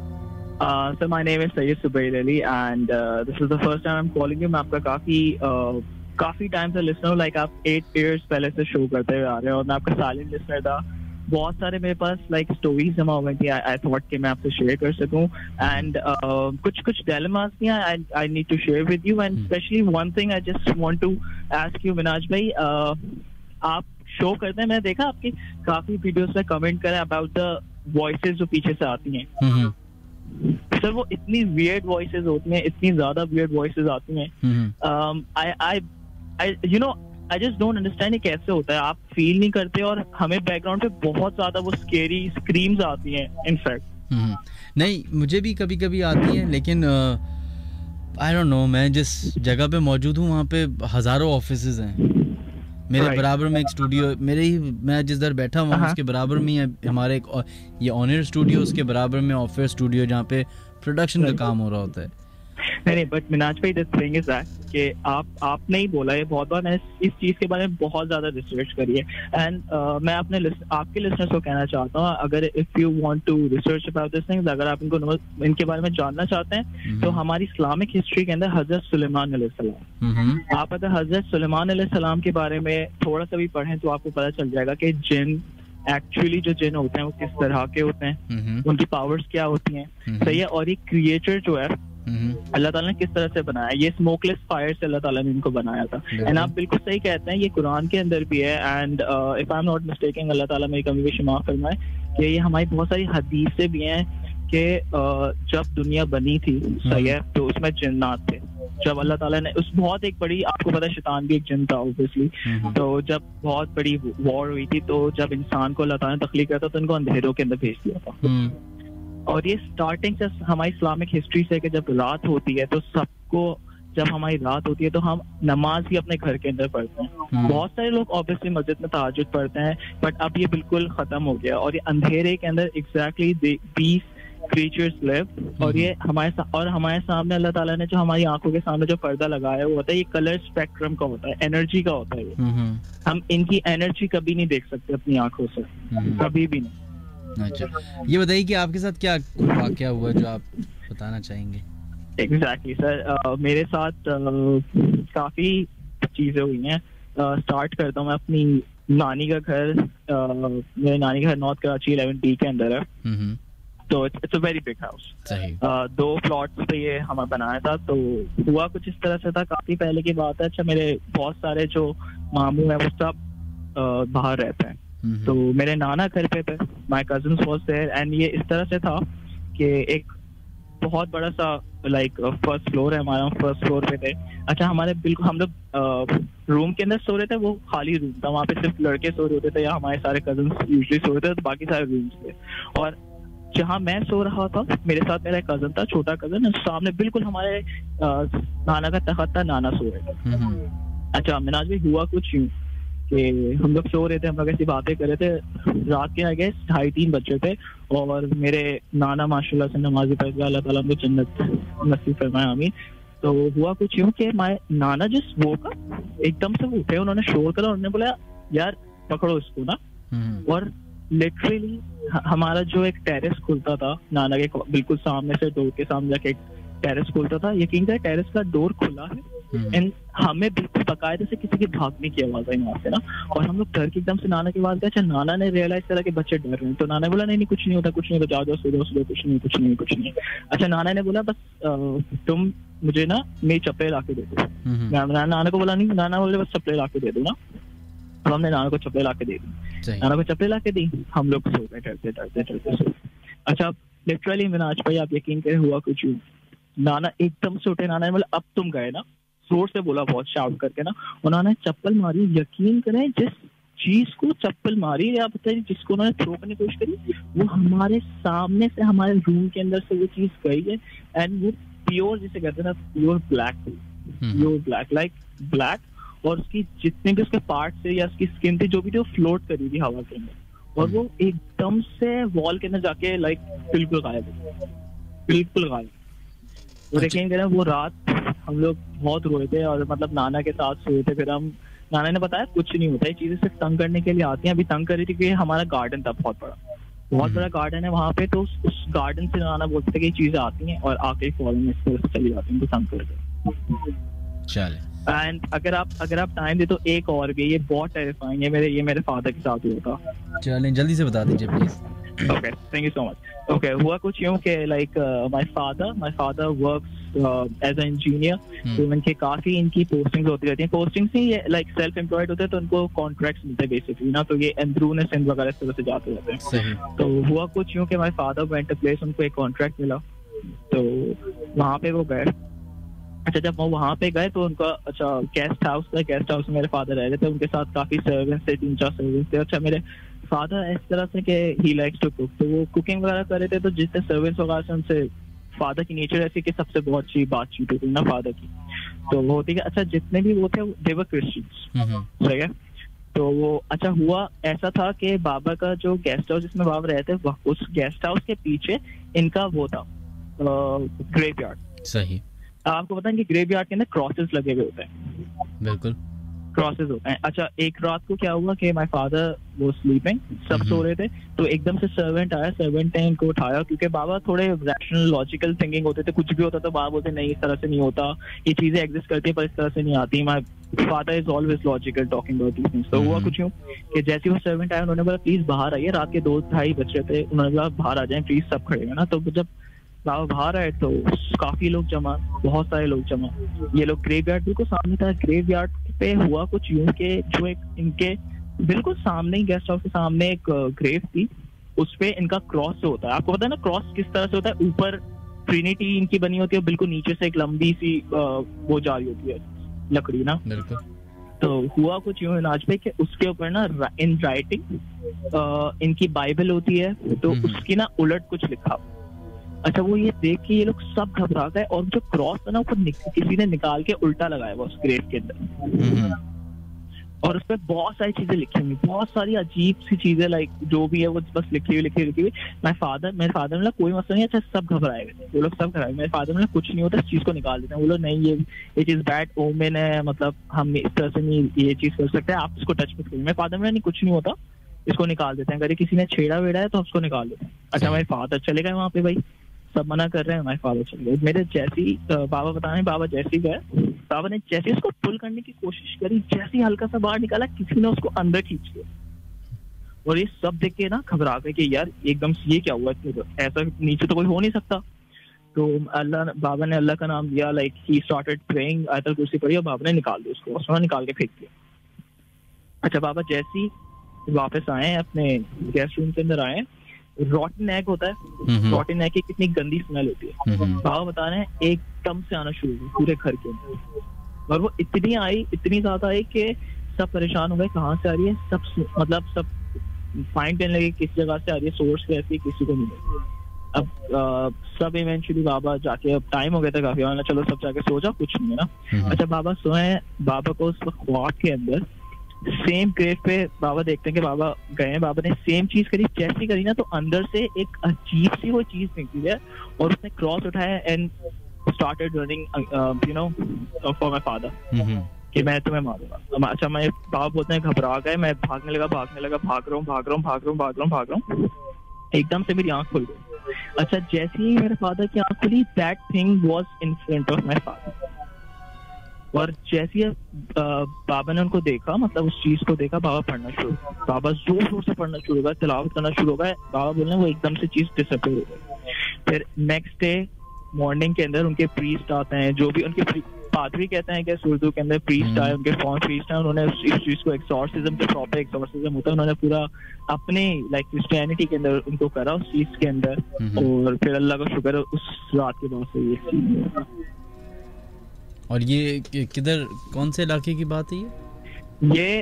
Sir my name is Syed Zubair Ali and this is the first time I am calling you मैं आपका काफ़ी uh, काफ़ी टाइम से लिसनर लाइक आप एट इयर्स पहले से शो करते हुए आ रहे हैं और मैं आपका साइलेंट लिसनर था. बहुत सारे मेरे पास लाइक स्टोरीज जमा हो गई थी आई थॉट कि मैं आपसे शेयर कर सकूँ. एंड uh, कुछ कुछ डायलेमास भी I need to share with you and specially one thing I just want to ask you Minaj भाई आप शो करते हैं। मैंने देखा आपकी काफ़ी वीडियोस में कमेंट करें अबाउट द वॉइसेस जो पीछे से आती हैं। सर हम्म, हम्म। वो इतनी वियर्ड वॉइसेस होती हैं इतनी ज़्यादा वियर्ड वॉइसेस आती हैं। I I I you know I just don't understand ये कैसे होता है। आप फील नहीं करते और हमें बैकग्राउंड पे बहुत ज़्यादा वो स्केरी स्क्रीम्स आती हैं इनफैक्ट हम्म, नहीं मुझे भी कभी कभी आती है लेकिन आई डोंट नो मैं जिस जगह पे मौजूद हूँ वहाँ पे हज़ारों ऑफ़िस हैं। मेरे right. बराबर में एक स्टूडियो मेरे ही मैं जिस दर बैठा हुआ उसके बराबर में है हमारे एक ये ऑनर स्टूडियो उसके बराबर में ऑफ़िस स्टूडियो जहाँ पे प्रोडक्शन का काम हो रहा होता है। नहीं नहीं बट मिनाज भाई दिस थिंग इज़ दैट कि आप आपने ही बोला है बहुत बार मैंने इस चीज़ के बारे में बहुत ज़्यादा रिसर्च करी है एंड uh, मैं अपने आपके लिसनर्स को कहना चाहता हूँ अगर if you want to research about this things अगर आप इनको इनके बारे में जानना चाहते हैं mm-hmm. तो हमारी इस्लामिक हिस्ट्री के अंदर हज़रत सुलेमान सलाम mm-hmm. आप अगर हज़रत सुलेमान सलाम के बारे में थोड़ा सा भी पढ़ें तो आपको पता चल जाएगा कि जिन एक्चुअली जो जिन होते हैं वो किस तरह के होते हैं mm-hmm. उनकी पावर्स क्या होती हैं सही है और ये क्रिएटर जो है. अल्लाह ताला ने किस तरह से बनाया? ये स्मोकलेस फायर से अल्लाह ताला ने इनको बनाया था। एंड आप बिल्कुल सही कहते हैं ये कुरान के अंदर भी है। And if I am not mistaking अल्लाह ताला मेरी कमी भी शुमार फरमाए कि ये हमारी बहुत सारी हदीसें भी हैं कि uh, जब दुनिया बनी थी सही है mm-hmm. तो उसमें जिन्नात थे। जब अल्लाह ताला ने उस बहुत एक बड़ी आपको पता शैतान भी एक जिन था ऑब्वियसली mm-hmm. तो जब बहुत बड़ी वॉर हुई थी तो जब इंसान को अल्लाह ताला ने तकलीफ़ किया था तो उनको अंधेरों के अंदर भेज दिया था। और ये स्टार्टिंग से हमारी इस्लामिक हिस्ट्री से कि जब रात होती है तो सबको जब हमारी रात होती है तो हम नमाज़ भी अपने घर के अंदर पढ़ते हैं हम्म। बहुत सारे लोग ऑब्वियसली मस्जिद में तहजद पढ़ते हैं बट अब ये बिल्कुल खत्म हो गया और ये अंधेरे के अंदर एग्जैक्टली बीस क्रीचर्स लिव और ये हमारे और हमारे सामने अल्लाह ताला ने जो हमारी आँखों के सामने जो पर्दा लगाया हुआ होता है ये कलर स्पेक्ट्रम का होता है एनर्जी का होता है ये हम्म। हम इनकी एनर्जी कभी नहीं देख सकते अपनी आँखों से हम्म। कभी भी नहीं अच्छा। ये बताइए कि आपके साथ क्या वाक्य हुआ जो आप बताना चाहेंगे? एग्जैक्टली exactly, सर uh, मेरे साथ uh, काफ़ी चीज़ें हुई हैं। स्टार्ट uh, करता हूँ मैं अपनी नानी का घर। Uh, मेरे नानी का घर नॉर्थ कराची इलेवन डी के अंदर है। हम्म। तो it's a very big house दो प्लॉट्स पे ये हमें बनाया था तो हुआ कुछ इस तरह से था। काफ़ी पहले की बात है। अच्छा मेरे बहुत सारे जो मामू हैं वो सब uh, बाहर रहते हैं। Mm-hmm. तो मेरे नाना घर पे थे my cousin was there and ये इस तरह से था कि एक बहुत बड़ा सा लाइक फ़र्स्ट फ्लोर है हमारा फ़र्स्ट फ्लोर पे थे। अच्छा हमारे बिल्कुल हम लोग रूम के अंदर सो रहे थे वो खाली रूम था वहाँ पे सिर्फ़ लड़के सो रहे होते थे या हमारे सारे कज़न यूजली सो रहे थे तो बाकी सारे रूम्स थे और जहाँ मैं सो रहा था मेरे साथ मेरा कज़न था छोटा कज़न सामने बिल्कुल हमारे नाना का तखत था नाना सो रहे थे। Mm-hmm. अच्छा मिनाज भी हुआ कुछ यूँ? कि हम लोग सो रहे थे हम लोग ऐसी बातें कर रहे थे। रात के आगे ढाई तीन बच्चे थे और मेरे नाना माशाल्लाह से नमाजी गया अल्लाह ताला उनको जन्नत नसीब फरमाया हमें तो हुआ कुछ यूँ कि माए नाना जिस वो का एकदम से उठे उन्होंने शोर करा उन्होंने बोला यार पकड़ो इसको ना। हम्म। और लिटरली हमारा जो एक टेरेस खुलता था नाना के बिल्कुल सामने से डोर के सामने जाके टेरेस खोलता था। यकीन कर टेरेस का डोर खुला है। हम्म, एंड हमें बिल्कुल बकायदे से किसी के भागने की आवाज़ आई वहाँ से ना। और हम लोग डर के एकदम से नाना की आवाज़ गए अच्छा नाना ने रियलाइज़ करा कि बच्चे डर रहे हैं। तो नाना ने बोला नहीं नहीं कुछ नहीं होता कुछ नहीं होता। जाओ जाओ सो जाओ सो जाओ कुछ नहीं कुछ नहीं कुछ नहीं। अच्छा नाना ने बोला बस तुम मुझे ना मेरी चप्पल ला के दे दो। हम्म, नाना को बोला नहीं नाना बोले बस चप्पल ला के दे दो ना। तो हमने नाना को चप्पल ला के दे दी। नाना को चप्पल ला के दी। हम लोग सो गए डरते डरते डरते सो अच्छा लिटरली मिनाज भाई आप यकीन करें हुआ कुछ। नाना एकदम से उठे नाना बोला अब तुम गए ना। ज़ोर से बोला बहुत शाउट करके ना। उन्होंने चप्पल मारी यकीन करें जिस चीज़ को चप्पल मारी या बताइए जिसको उन्होंने थ्रो करने की कोशिश करी वो हमारे सामने से हमारे रूम के अंदर से वो चीज़ गई है एंड वो प्योर जिसे कहते हैं ना pure black hmm, pure black like black और उसकी जितने भी उसके पार्ट थे या उसकी स्किन थी जो भी थी वो फ्लोट करी थी हवा के अंदर। और वो एकदम से वॉल के अंदर जाके लाइक बिल्कुल गायब बिल्कुल गायब। अच्छा। यकीन करें वो रात हम लोग बहुत रोए थे और मतलब नाना के साथ सोए थे। फिर हम नाना ने बताया कुछ नहीं होता ये चीज़ें सिर्फ़ तंग करने के लिए आती हैं। अभी तंग कर रही थी कि हमारा गार्डन था बहुत बड़ा। बहुत हम्म। बड़ा गार्डन है वहाँ पे तो उस, उस गार्डन से नाना बोलते थे कि चीज़ें आती हैं और आके फॉलो में इस तरह से चली जाती हैं तो तंग करके एंड अगर आप अगर आप टाइम दे तो एक और भी ये बहुत टेरिफाइंग है मेरे ये मेरे फादर के साथ हुआ था। चलें जल्दी से बता दीजिए please okay thank you so much okay हुआ कुछ यूँ कि like my father my father works as an engineer तो इनके काफ़ी इनकी पोस्टिंग्स होती रहती हैं। पोस्टिंग्स ही ये लाइक सेल्फ एम्प्लॉयड होते हैं तो उनको कॉन्ट्रैक्ट्स मिलते हैं बेसिकली ना? तो ये अंदरून सिंध वगैरह इस तरह से जाते रहते हैं। तो हुआ कुछ यूँ कि माय फादर वेंट प्लेस उनको एक कॉन्ट्रैक्ट मिला। तो वहाँ पे वो गए। अच्छा जब वो वहाँ पे गए तो उनका अच्छा गेस्ट हाउस था गेस्ट हाउस में मेरे फादर रह रहे थे। उनके साथ काफ़ी सर्वेंट्स थे तीन चार सर्वेंट्स थे। अच्छा मेरे फादर इस तरह से कि ही लाइक्स टू कुक तो वो कुकिंग वगैरह कर रहे थे तो जितने सर्वेंट्स वगैरह से उनसे फादर की नेचर ऐसी कि सबसे बहुत अच्छी बातचीत होती ना फादर की। तो वो होती है अच्छा जितने भी वो थे देवर क्रिश्चियंस सही है? तो वो अच्छा हुआ ऐसा था कि बाबा का जो गेस्ट हाउस जिसमें बाबा रहते वह- उस गेस्ट हाउस के पीछे इनका वो था ग्रेव यार्ड सही। आपको पता है कि ग्रेव यार्ड के अंदर क्रॉसेस लगे हुए होते हैं। बिल्कुल। क्रॉसेस होते हैं अच्छा एक रात को क्या हुआ कि माय फादर वो स्लीपिंग सब सो हम्म। रहे थे तो एकदम से सर्वेंट आया सर्वेंट ने इनको उठाया क्योंकि बाबा थोड़े रैशनल लॉजिकल थिंकिंग होते थे कुछ भी होता तो बाबा बोलते नहीं इस तरह से नहीं होता ये चीज़ें एग्जिस्ट करती है पर इस तरह से नहीं आती my father is always logical talking about these things तो हुआ हम्म। कुछ यूँ कि जैसे वो सर्वेंट आया उन्होंने बोला प्लीज़ बाहर आइए रात के दो ढाई बज रहे थे उन्होंने बोला बाहर आ जाए प्लीज़ सब खड़े हैं ना तो जब बाबा बाहर आए तो काफ़ी लोग जमा बहुत सारे लोग जमा। ये लोग ग्रेव यार्ड बिल्कुल सामने था ग्रेव यार्ड पे हुआ कुछ यूँ के जो एक इनके बिल्कुल सामने ही गेस्ट हाउस के सामने एक ग्रेव थी। उस पे इनका क्रॉस होता है आपको पता है ना क्रॉस किस तरह से होता है? ऊपर ट्रिनिटी इनकी बनी होती है बिल्कुल नीचे से एक लंबी सी वो जा रही होती है लकड़ी ना? बिल्कुल। तो हुआ कुछ यूँ आज पे कि उसके ऊपर ना इन राइटिंग इनकी बाइबल होती है तो हम्म। उसकी ना उलट कुछ लिखा। अच्छा वो ये देख के ये लोग सब घबरा गए और जो क्रॉस था ना वो किसी ने निकाल के उल्टा लगाया हुआ उस ग्रेव के अंदर। हम्म, और उस पर बहुत सारी चीज़ें लिखी हुई बहुत सारी अजीब सी चीज़ें लाइक जो भी है वो बस लिखी हुई लिखी हुई लिखी हुई। मैं फादर मेरे फादर ने कोई मसला नहीं अच्छा सब घबराए थे वो लोग सब घबराए मेरे फादर ने कुछ नहीं होता इस चीज़ को निकाल देते हैं। वो लोग नहीं ये ये चीज़ बैड ओमेन है मतलब हम इस तरह से नहीं ये चीज़ कर सकते आप इसको टच मत करिए। मेरे फादर बोला, नहीं कुछ नहीं होता इसको निकाल देते हैं। अगर किसी ने छेड़ा वेड़ा है तो उसको निकाल देते हैं। अच्छा मेरे फादर चले गए वहाँ पे भाई। सब मना कर रहे हैं हमारे फादर चले गए मेरे जैसी बाबा बता रहे बाबा जैसी गए। बाबा ने जैसे उसको पुल करने की कोशिश करी, जैसे ही हल्का सा बाहर निकाला, किसी ने उसको अंदर खींच लिया। और ये सब देख के ना घबरा गए कि यार, एकदम से ये क्या हुआ? इतने ऐसा नीचे तो कोई हो नहीं सकता। तो अल्लाह बाबा ने अल्लाह का नाम दिया लाइक ही स्टार्टेड प्रेइंग आयतल कुर्सी पढ़ी और बाबा ने निकाल दिया उसको उसने निकाल के फेंक दिया। अच्छा बाबा जैसे वापस आए अपने गेस्ट रूम के अंदर आए रॉटन एग होता है। रॉटन एग की कितनी गंदी स्मेल होती है। बाबा बता रहे हैं एकदम से आना शुरू हुई पूरे घर के अंदर। और वो इतनी आई इतनी ज़्यादा आई कि सब परेशान हो गए कहाँ से आ रही है? सब मतलब सब फाइंड करने लगे किस जगह से आ रही है सोर्स कैसी किसी को नहीं पता। अब अ, सब इवेंचुअली बाबा जाके अब टाइम हो गया था काफ़ी चलो सब जाके सो जाओ कुछ नहीं है ना। अच्छा बाबा सोए बाबा को उस वक्त के अंदर सेम ग्रेव पे बाबा देखते हैं कि बाबा गए हैं बाबा ने सेम चीज़ करी जैसी करी ना तो अंदर से एक अजीब सी वो चीज़ निकली है और उसने क्रॉस उठाया and started running you know for my father कि मैं तुम्हें मारूँगा। अच्छा मैं बाबा बोलते हैं घबरा गए मैं भागने लगा भागने लगा भाग रहा हूँ भाग रहा हूँ भाग रहा हूँ भाग रहा हूँ भाग रहा हूँ। एकदम से मेरी आँख खुल गई। अच्छा जैसे ही मेरे फादर की आँख खुली that thing was in front of my father और जैसे ही बाबा ने उनको देखा मतलब उस चीज़ को देखा बाबा पढ़ना शुरू बाबा ज़ोर ज़ोर से पढ़ना शुरू हो गया तिलावत करना शुरू हो गया बाबा बोले वो एकदम से चीज़ डिसअपियर हो गई फिर नेक्स्ट डे मॉर्निंग के अंदर उनके प्रीस्ट आते हैं जो भी उनके पादरी कहते हैं कि उर्दू के अंदर प्रीस्ट हम्म। आए उनके फॉर्म प्रीस्ट आए उन्होंने इस चीज़ को एक्सॉर्सिज्म जो प्रॉपर एक्सॉर्सिज्म होता है उन्होंने पूरा अपने लाइक क्रिश्चियनिटी के अंदर उनको करा उस चीज़ के अंदर हम्म। और फिर अल्लाह का शुक्र उस रात के बाद से ये और ये किधर कौन से इलाके की बात है ये? ये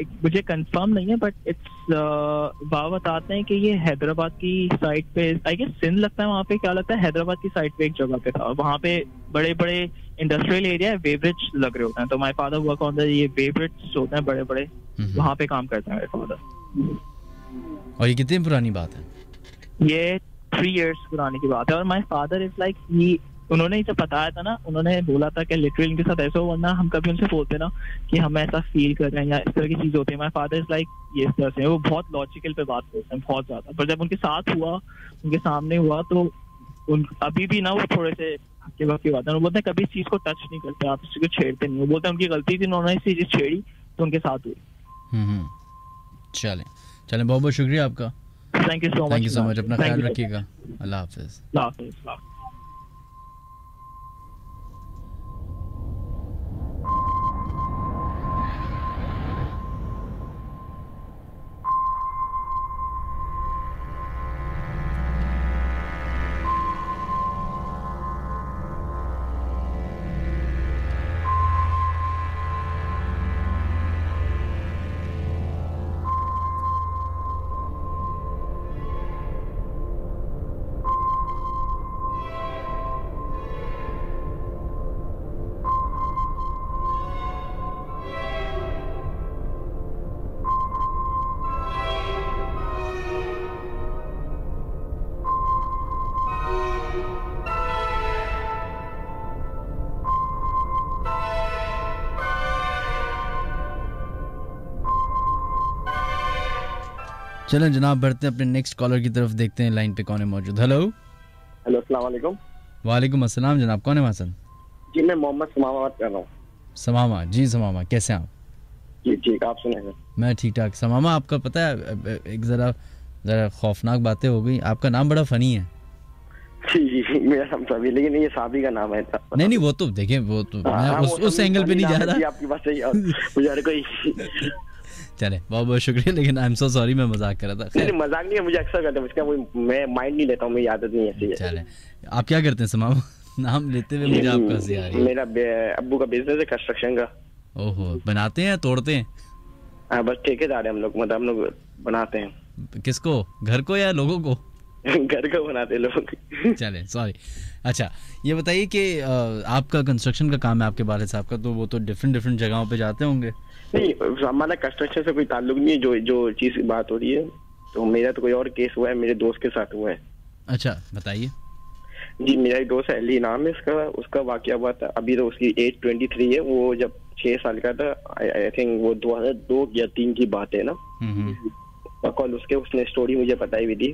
एक मुझे कंफर्म नहीं है बट इट्स बाबा बताते हैं कि ये हैदराबाद की साइड पे आई गेस सिंध लगता है वहाँ पे क्या लगता है हैदराबाद की साइड पे एक जगह पे था। वहाँ पे बड़े बड़े इंडस्ट्रियल एरिया है वेवरेज लग रहे होते हैं। तो my father work on the ये वेवरेज होते हैं बड़े बड़े। वहाँ पे काम करते हैं मेरे फादर और ये कितनी पुरानी बात है? ये थ्री इयर्स पुरानी की बात है। और my father is like he उन्होंने इसे बताया था ना उन्होंने बोला था कि लिटरली इनके साथ ऐसा हो वरना हम कभी उनसे बोलते ना कि हम ऐसा फील कर रहे हैं या इस तरह की चीज़ होती है। माय फादर इज़ लाइक ये इस तरह से वो बहुत लॉजिकल पे बात करते हैं बहुत ज़्यादा। पर जब उनके साथ हुआ उनके सामने हुआ तो उन अभी भी ना वो थोड़े से हक्के बक्के बात है। बोलते हैं कभी इस चीज़ को टच नहीं करते आप इस चीज़ को छेड़ते नहीं वो बोलते हैं उनकी गलती थी उन्होंने इस चीज़ छेड़ी तो उनके साथ हुई। हम्म, हम्म। चलें चलें बहुत बहुत शुक्रिया आपका। Thank you so much thank you so much अपना ख्याल रखिएगा। अल्लाह हाफिज़। चलें जनाब बढ़ते हैं अपने नेक्स्ट कॉलर की तरफ़ देखते हैं लाइन पे कौन है मौजूद। हेलो हेलो अस्सलाम वालेकुम अस्सलाम जनाब कौन है वहाँ जी मैं मोहम्मद समामा बात कर रहा हूँ। समामा जी समामा कैसे हैं आप? जी ठीक आप सुने मैं ठीक ठाक समामा आपका पता है एक ज़रा ज़रा खौफनाक बातें हो गई आपका नाम बड़ा फ़नी है। जी जी मेरा नाम सभी लेकिन ये साबी का नाम है नहीं नहीं वो तो देखें वो तो हाँ, मैं हाँ, उस उस एंगल पे नहीं जी, रहा। आपकी बात सही है मुझे कोई चले बहुत बहुत शुक्रिया लेकिन आई एम सो सॉरी मैं मज़ाक कर रहा था। नहीं, मज़ाक नहीं है मुझे अक्सर करते हैं उसका मैं माइंड नहीं लेता हूँ मेरी आदत नहीं ऐसी चले। आप क्या करते हैं समामा? नाम लेते हुए मुझे आपका हँसी आ रही है। मेरा अब्बू का बिज़नेस है कंस्ट्रक्शन का। ओहो बनाते हैं तोड़ते हैं? हाँ बस ठेकेदार है हम लोग मतलब हम लोग बनाते हैं। किसको? घर को या लोगों को? घर का बनाते हैं लोग। चले सॉरी अच्छा ये बताइए कि आपका कंस्ट्रक्शन का काम है आपके बारे साहब का तो वो तो डिफरेंट डिफरेंट जगहों पे जाते होंगे। नहीं हमारा कंस्ट्रक्शन से कोई ताल्लुक नहीं है जो जो चीज़ बात हो रही है। तो मेरा तो कोई और केस हुआ है मेरे दोस्त के साथ हुआ है। अच्छा बताइए। जी मेरा एक दोस्त है अली नाम है उसका उसका वाकया हुआ था अभी तो उसकी एज ट्वेंटी थ्री है वो जब छह साल का था आई थिंक वो दो हज़ार दो या तीन की बात है ना। कल उसके उसने स्टोरी मुझे बताई हुई थी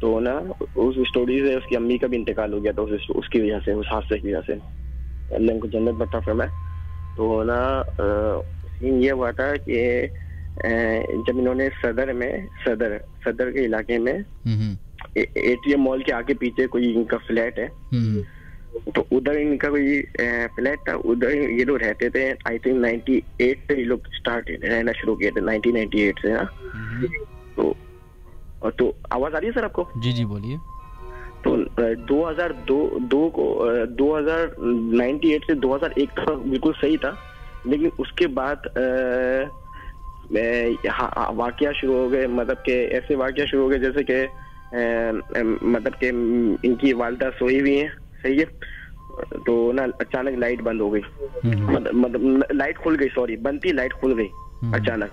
तो ना उस स्टोरी से उसकी अम्मी का भी इंतकाल हो गया था उस उसकी वजह से उस हादसे की वजह से। अल्लाह उनको जन्नत बता फरमाए। तो ना सीन ये हुआ था कि जब इन्होंने सदर में सदर सदर के इलाके में एटीएम मॉल के आगे पीछे कोई इनका फ्लैट है। तो उधर इनका कोई फ्लैट था उधर ये लोग रहते थे आई थिंक 98 से ये लोग स्टार्ट रहना शुरू किए थे 1998 से ना हम्म। तो और तो आवाज़ आ रही है सर आपको? जी जी बोलिए। तो अ, 2002 दो को अ, 2098 से 2001 तक बिल्कुल सही था। लेकिन उसके बाद वाकया शुरू हो गए मतलब के ऐसे वाकया शुरू हो गए जैसे कि मतलब के इनकी वालदा सोई हुई है सही है? तो ना अचानक लाइट बंद हो गई। मतलब लाइट खुल गई सॉरी बनती लाइट खुल गई हम्म। अचानक।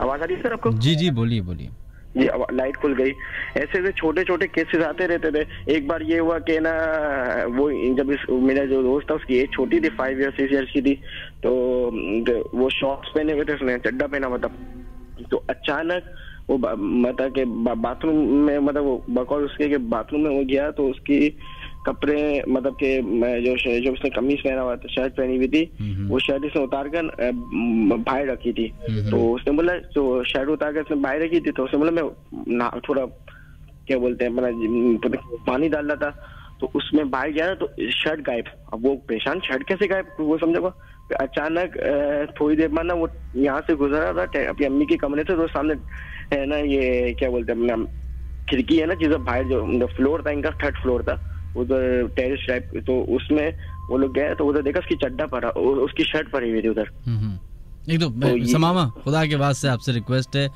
आवाज़ आ रही सर आपको? जी जी बोलिए बोलिए। ये लाइट खुल गई। ऐसे ऐसे छोटे छोटे केसेस आते रहते थे। एक बार ये हुआ कि ना, वो जब इस, मेरा जो दोस्त था, उसकी एज छोटी थी फाइव ईयर सिक्स ईयर्स की थी तो वो शॉर्ट्स पहने हुए थे उसने चड्डा पहना हुआ था। तो अचानक वो मतलब के बाथरूम में मतलब वो बकौल उसके बाथरूम में वो गया तो उसकी कपड़े मतलब के मैं जो जो उसने कमीज पहना हुआ था शर्ट पहनी हुई थी। वो शर्ट उसने उतार कर बाहर रखी थी। तो उसने बोला तो शर्ट उतार कर उसने बाहर रखी थी तो उसने बोला मैं ना थोड़ा क्या बोलते हैं मतलब पानी डाल रहा था तो उसमें बाहर गया ना तो शर्ट गायब अब वो परेशान शर्ट कैसे गायब वो समझा अचानक थोड़ी देर बाद ना वो यहाँ से गुजरा था अपनी अम्मी के कमरे से तो सामने है ना ये क्या बोलते हैं अपना खिड़की है ना जिधर बाहर जो फ्लोर था इनका थर्ड फ्लोर था उधर टेरिस टाइप तो उसमें वो लोग गए तो उधर देखा उसकी चड्डा पड़ा उसकी शर्ट पड़ी हुई थी उधर। हम्म। एक तो तो समामा खुदा के वास्ते आपसे रिक्वेस्ट है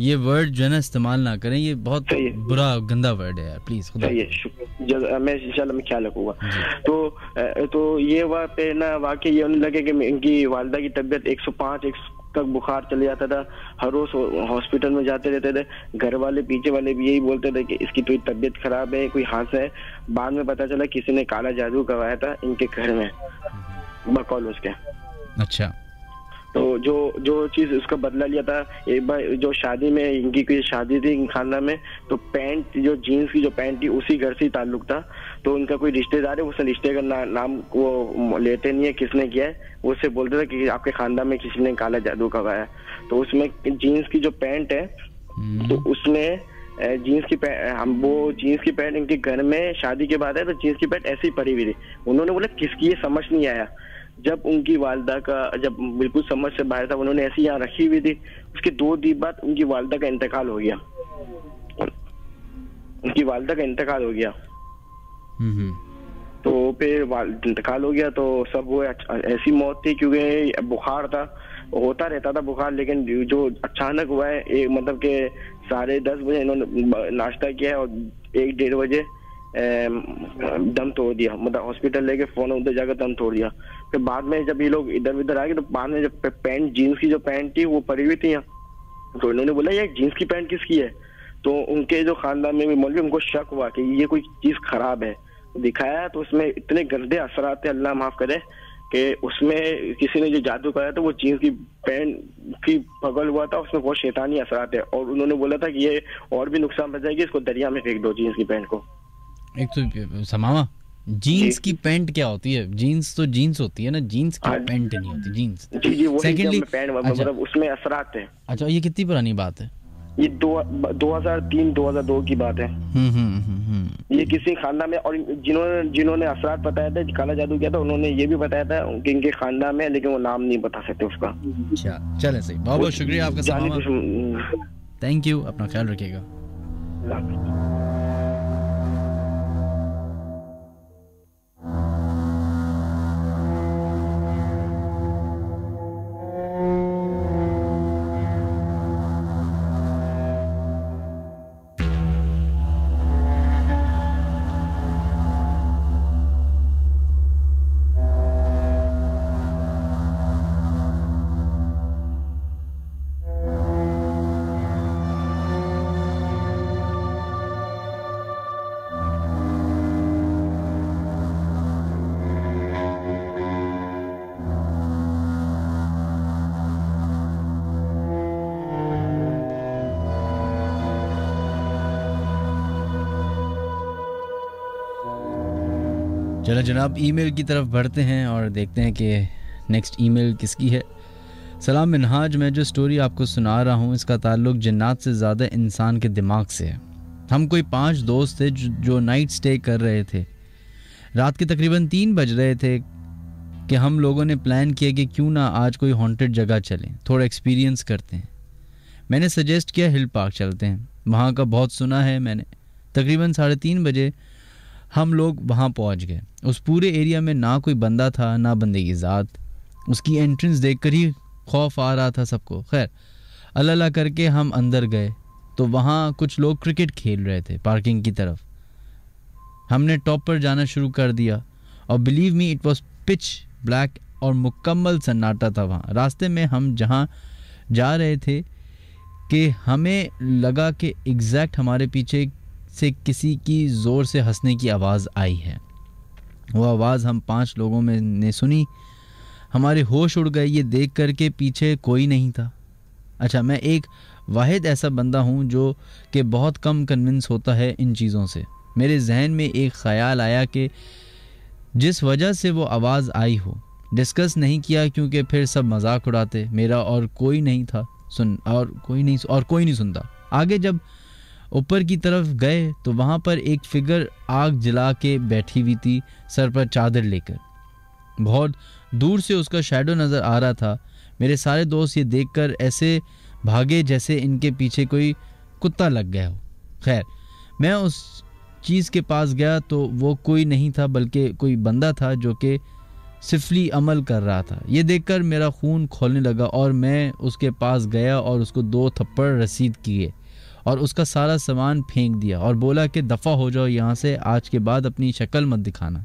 ये वर्ड जो है ना इस्तेमाल ना करें ये बहुत बुरा गंदा वर्ड है यार प्लीज़ खुदा। सही मैं इंशाल्लाह मैं ख्याल रखूँगा। तो तो ये वहाँ पे ना वाकई ये होने लगे कि इनकी वालदा की तबीयत 105 एक तक बुखार चले जाता था हर रोज हॉस्पिटल में जाते रहते थे घर वाले पीछे वाले भी यही बोलते थे कि इसकी थोड़ी तबीयत खराब है कोई हादसा है। बाद में पता चला किसी ने काला जादू करवाया था इनके घर में बकौल उसके। अच्छा। तो जो जो चीज़ उसका बदला लिया था एक बार जो शादी में इनकी कोई शादी थी खाना में तो पैंट जो जीन्स की जो पैंट थी उसी घर से ताल्लुक था। तो उनका कोई रिश्तेदार है उसने रिश्ते का ना, नाम वो लेते नहीं है किसने किया है। वो उससे बोलते थे कि आपके खानदान में किसी ने काला जादू करवाया तो उसमें जीन्स की जो पैंट है हम्म। तो उसमें अ, जीन्स की हम वो जीन्स की पैंट इनके घर में शादी के बाद है तो जीन्स की पैंट ऐसे पड़ी हुई थी। उन्होंने बोला किसकी ये समझ नहीं आया? जब उनकी वालदा का जब बिल्कुल समझ से बाहर था उन्होंने ऐसी यहाँ रखी हुई थी उसके दो दिन बाद उनकी वालदा का इंतकाल हो गया। उनकी वालदा का इंतकाल हो गया। तो फिर इंतकाल हो गया तो सब वो ऐसी मौत थी क्योंकि बुखार था होता रहता था बुखार, लेकिन जो अचानक हुआ है एक मतलब के साढ़े दस बजे इन्होंने नाश्ता किया और एक डेढ़ बजे दम तोड़ दिया। मतलब हॉस्पिटल लेके फ़ोन उधर जाकर दम तोड़ दिया। फिर बाद में जब ये लोग इधर उधर आ गए तो बाद में जब पैंट, जीन्स की जो पैंट थी, वो पड़ी हुई थी यहाँ। तो इन्होंने बोला ये जीन्स की पैंट किसकी है? तो उनके जो खानदान में भी मौलवी, उनको शक हुआ कि ये कोई चीज़ खराब है। दिखाया तो उसमें इतने गंदे असरात अल्लाह माफ़ करे कि उसमें किसी ने जो जादू कराया था वो जीन्स की पैंट की पगल हुआ था उसमें बहुत शैतानी असरात है। और उन्होंने बोला था कि ये और भी नुकसान बचाएगी इसको दरिया में फेंक दो जीन्स की पैंट को। एक तो समामा जीन्स की पैंट क्या होती है? जीन्स तो जीन्स होती है ना जीन्स की हाँ। पैंट नहीं होती जीन्स। जी जी वो पैंट अच्छा। मतलब उसमें असरात थे अच्छा ये कितनी पुरानी बात है? ये दो दो हज़ार तीन दो हज़ार दो की बात है। हम्म हम्म हम्म, ये किसी खानदान में और जिन्होंने जिन्होंने असरात बताया था काला जादू किया था उन्होंने ये भी बताया था कि इनके खानदान में लेकिन वो नाम नहीं बता सकते उसका। अच्छा चले सही। बहुत बहुत शुक्रिया आपका थैंक यू अपना ख्याल रखिएगा। जनाब ईमेल की तरफ़ बढ़ते हैं और देखते हैं कि नेक्स्ट ईमेल किसकी है। सलाम मिनहाज मैं जो स्टोरी आपको सुना रहा हूँ इसका ताल्लुक जन्नात से ज़्यादा इंसान के दिमाग से है। हम कोई पाँच दोस्त थे जो, जो नाइट स्टे कर रहे थे। रात के तकरीबन तीन बज रहे थे कि हम लोगों ने प्लान किया कि क्यों ना आज कोई हॉन्टेड जगह चलें थोड़ा एक्सपीरियंस करते हैं। मैंने सजेस्ट किया हिल पार्क चलते हैं। वहाँ का बहुत सुना है मैंने। तकरीबन साढ़े तीन बजे हम लोग वहाँ पहुँच गए। उस पूरे एरिया में ना कोई बंदा था, ना बंदे की ज़ात। उसकी एंट्रेंस देखकर ही खौफ आ रहा था सबको। खैर अल्लाह करके हम अंदर गए। तो वहाँ कुछ लोग क्रिकेट खेल रहे थे पार्किंग की तरफ़। हमने टॉप पर जाना शुरू कर दिया। और believe me it was pitch black और मुकम्मल सन्नाटा था वहाँ। रास्ते में हम जहाँ जा रहे थे कि हमें लगा कि एग्जैक्ट हमारे पीछे से किसी की ज़ोर से हंसने की आवाज़ आई है। वो आवाज़ हम पाँच लोगों में ने सुनी। हमारे होश उड़ गए, ये देख कर के पीछे कोई नहीं था। अच्छा मैं एक वाहिद ऐसा बंदा हूँ जो कि बहुत कम कन्विंस होता है इन चीज़ों से। मेरे जहन में एक ख्याल आया कि जिस वजह से वो आवाज़ आई हो। डिस्कस नहीं किया क्योंकि फिर सब मज़ाक उड़ाते। मेरा और कोई नहीं था सुन, और कोई नहीं, और कोई नहीं सुनता। आगे जब ऊपर की तरफ़ गए तो वहाँ पर एक फिगर आग जला के बैठी हुई थी, सर पर चादर लेकर। बहुत दूर से उसका शेडो नज़र आ रहा था। मेरे सारे दोस्त ये देखकर ऐसे भागे जैसे इनके पीछे कोई कुत्ता लग गया हो। खैर, मैं उस चीज़ के पास गया तो वो कोई नहीं था, बल्कि कोई बंदा था जो कि सिफली अमल कर रहा था। ये देखकर मेरा खून खोलने लगा और मैं उसके पास गया और उसको दो थप्पड़ रसीद किए। और उसका सारा सामान फेंक दिया और बोला कि दफ़ा हो जाओ यहाँ से, आज के बाद अपनी शक्ल मत दिखाना।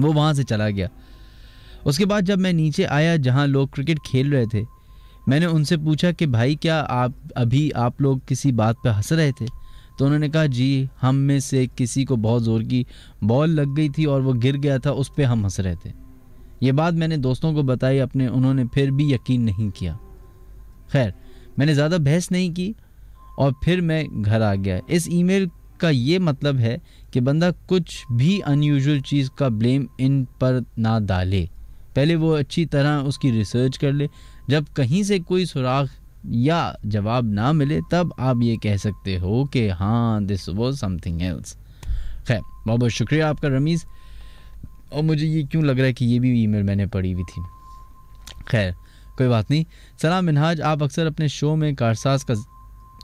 वो वहाँ से चला गया। उसके बाद जब मैं नीचे आया जहाँ लोग क्रिकेट खेल रहे थे, मैंने उनसे पूछा कि भाई क्या आप, अभी आप लोग किसी बात पे हंस रहे थे? तो उन्होंने कहा, जी, हम में से किसी को बहुत ज़ोर की बॉल लग गई थी और वो गिर गया था, उस पर हम हंस रहे थे। ये बात मैंने दोस्तों को बताई, अपने उन्होंने फिर भी यकीन नहीं किया। खैर, मैंने ज़्यादा बहस नहीं की और फिर मैं घर आ गया। इस ईमेल का ये मतलब है कि बंदा कुछ भी अनयूजुअल चीज़ का ब्लेम इन पर ना डाले। पहले वो अच्छी तरह उसकी रिसर्च कर ले। जब कहीं से कोई सुराग या जवाब ना मिले, तब आप ये कह सकते हो कि हाँ दिस वॉज़ समथिंग एल्स खैर, बहुत बहुत शुक्रिया आपका रमीज़। और मुझे ये क्यों लग रहा है कि ये भी ईमेल मैंने पढ़ी हुई थी? खैर, कोई बात नहीं। सलाम मिनहाज आप अक्सर अपने शो में कारसाज का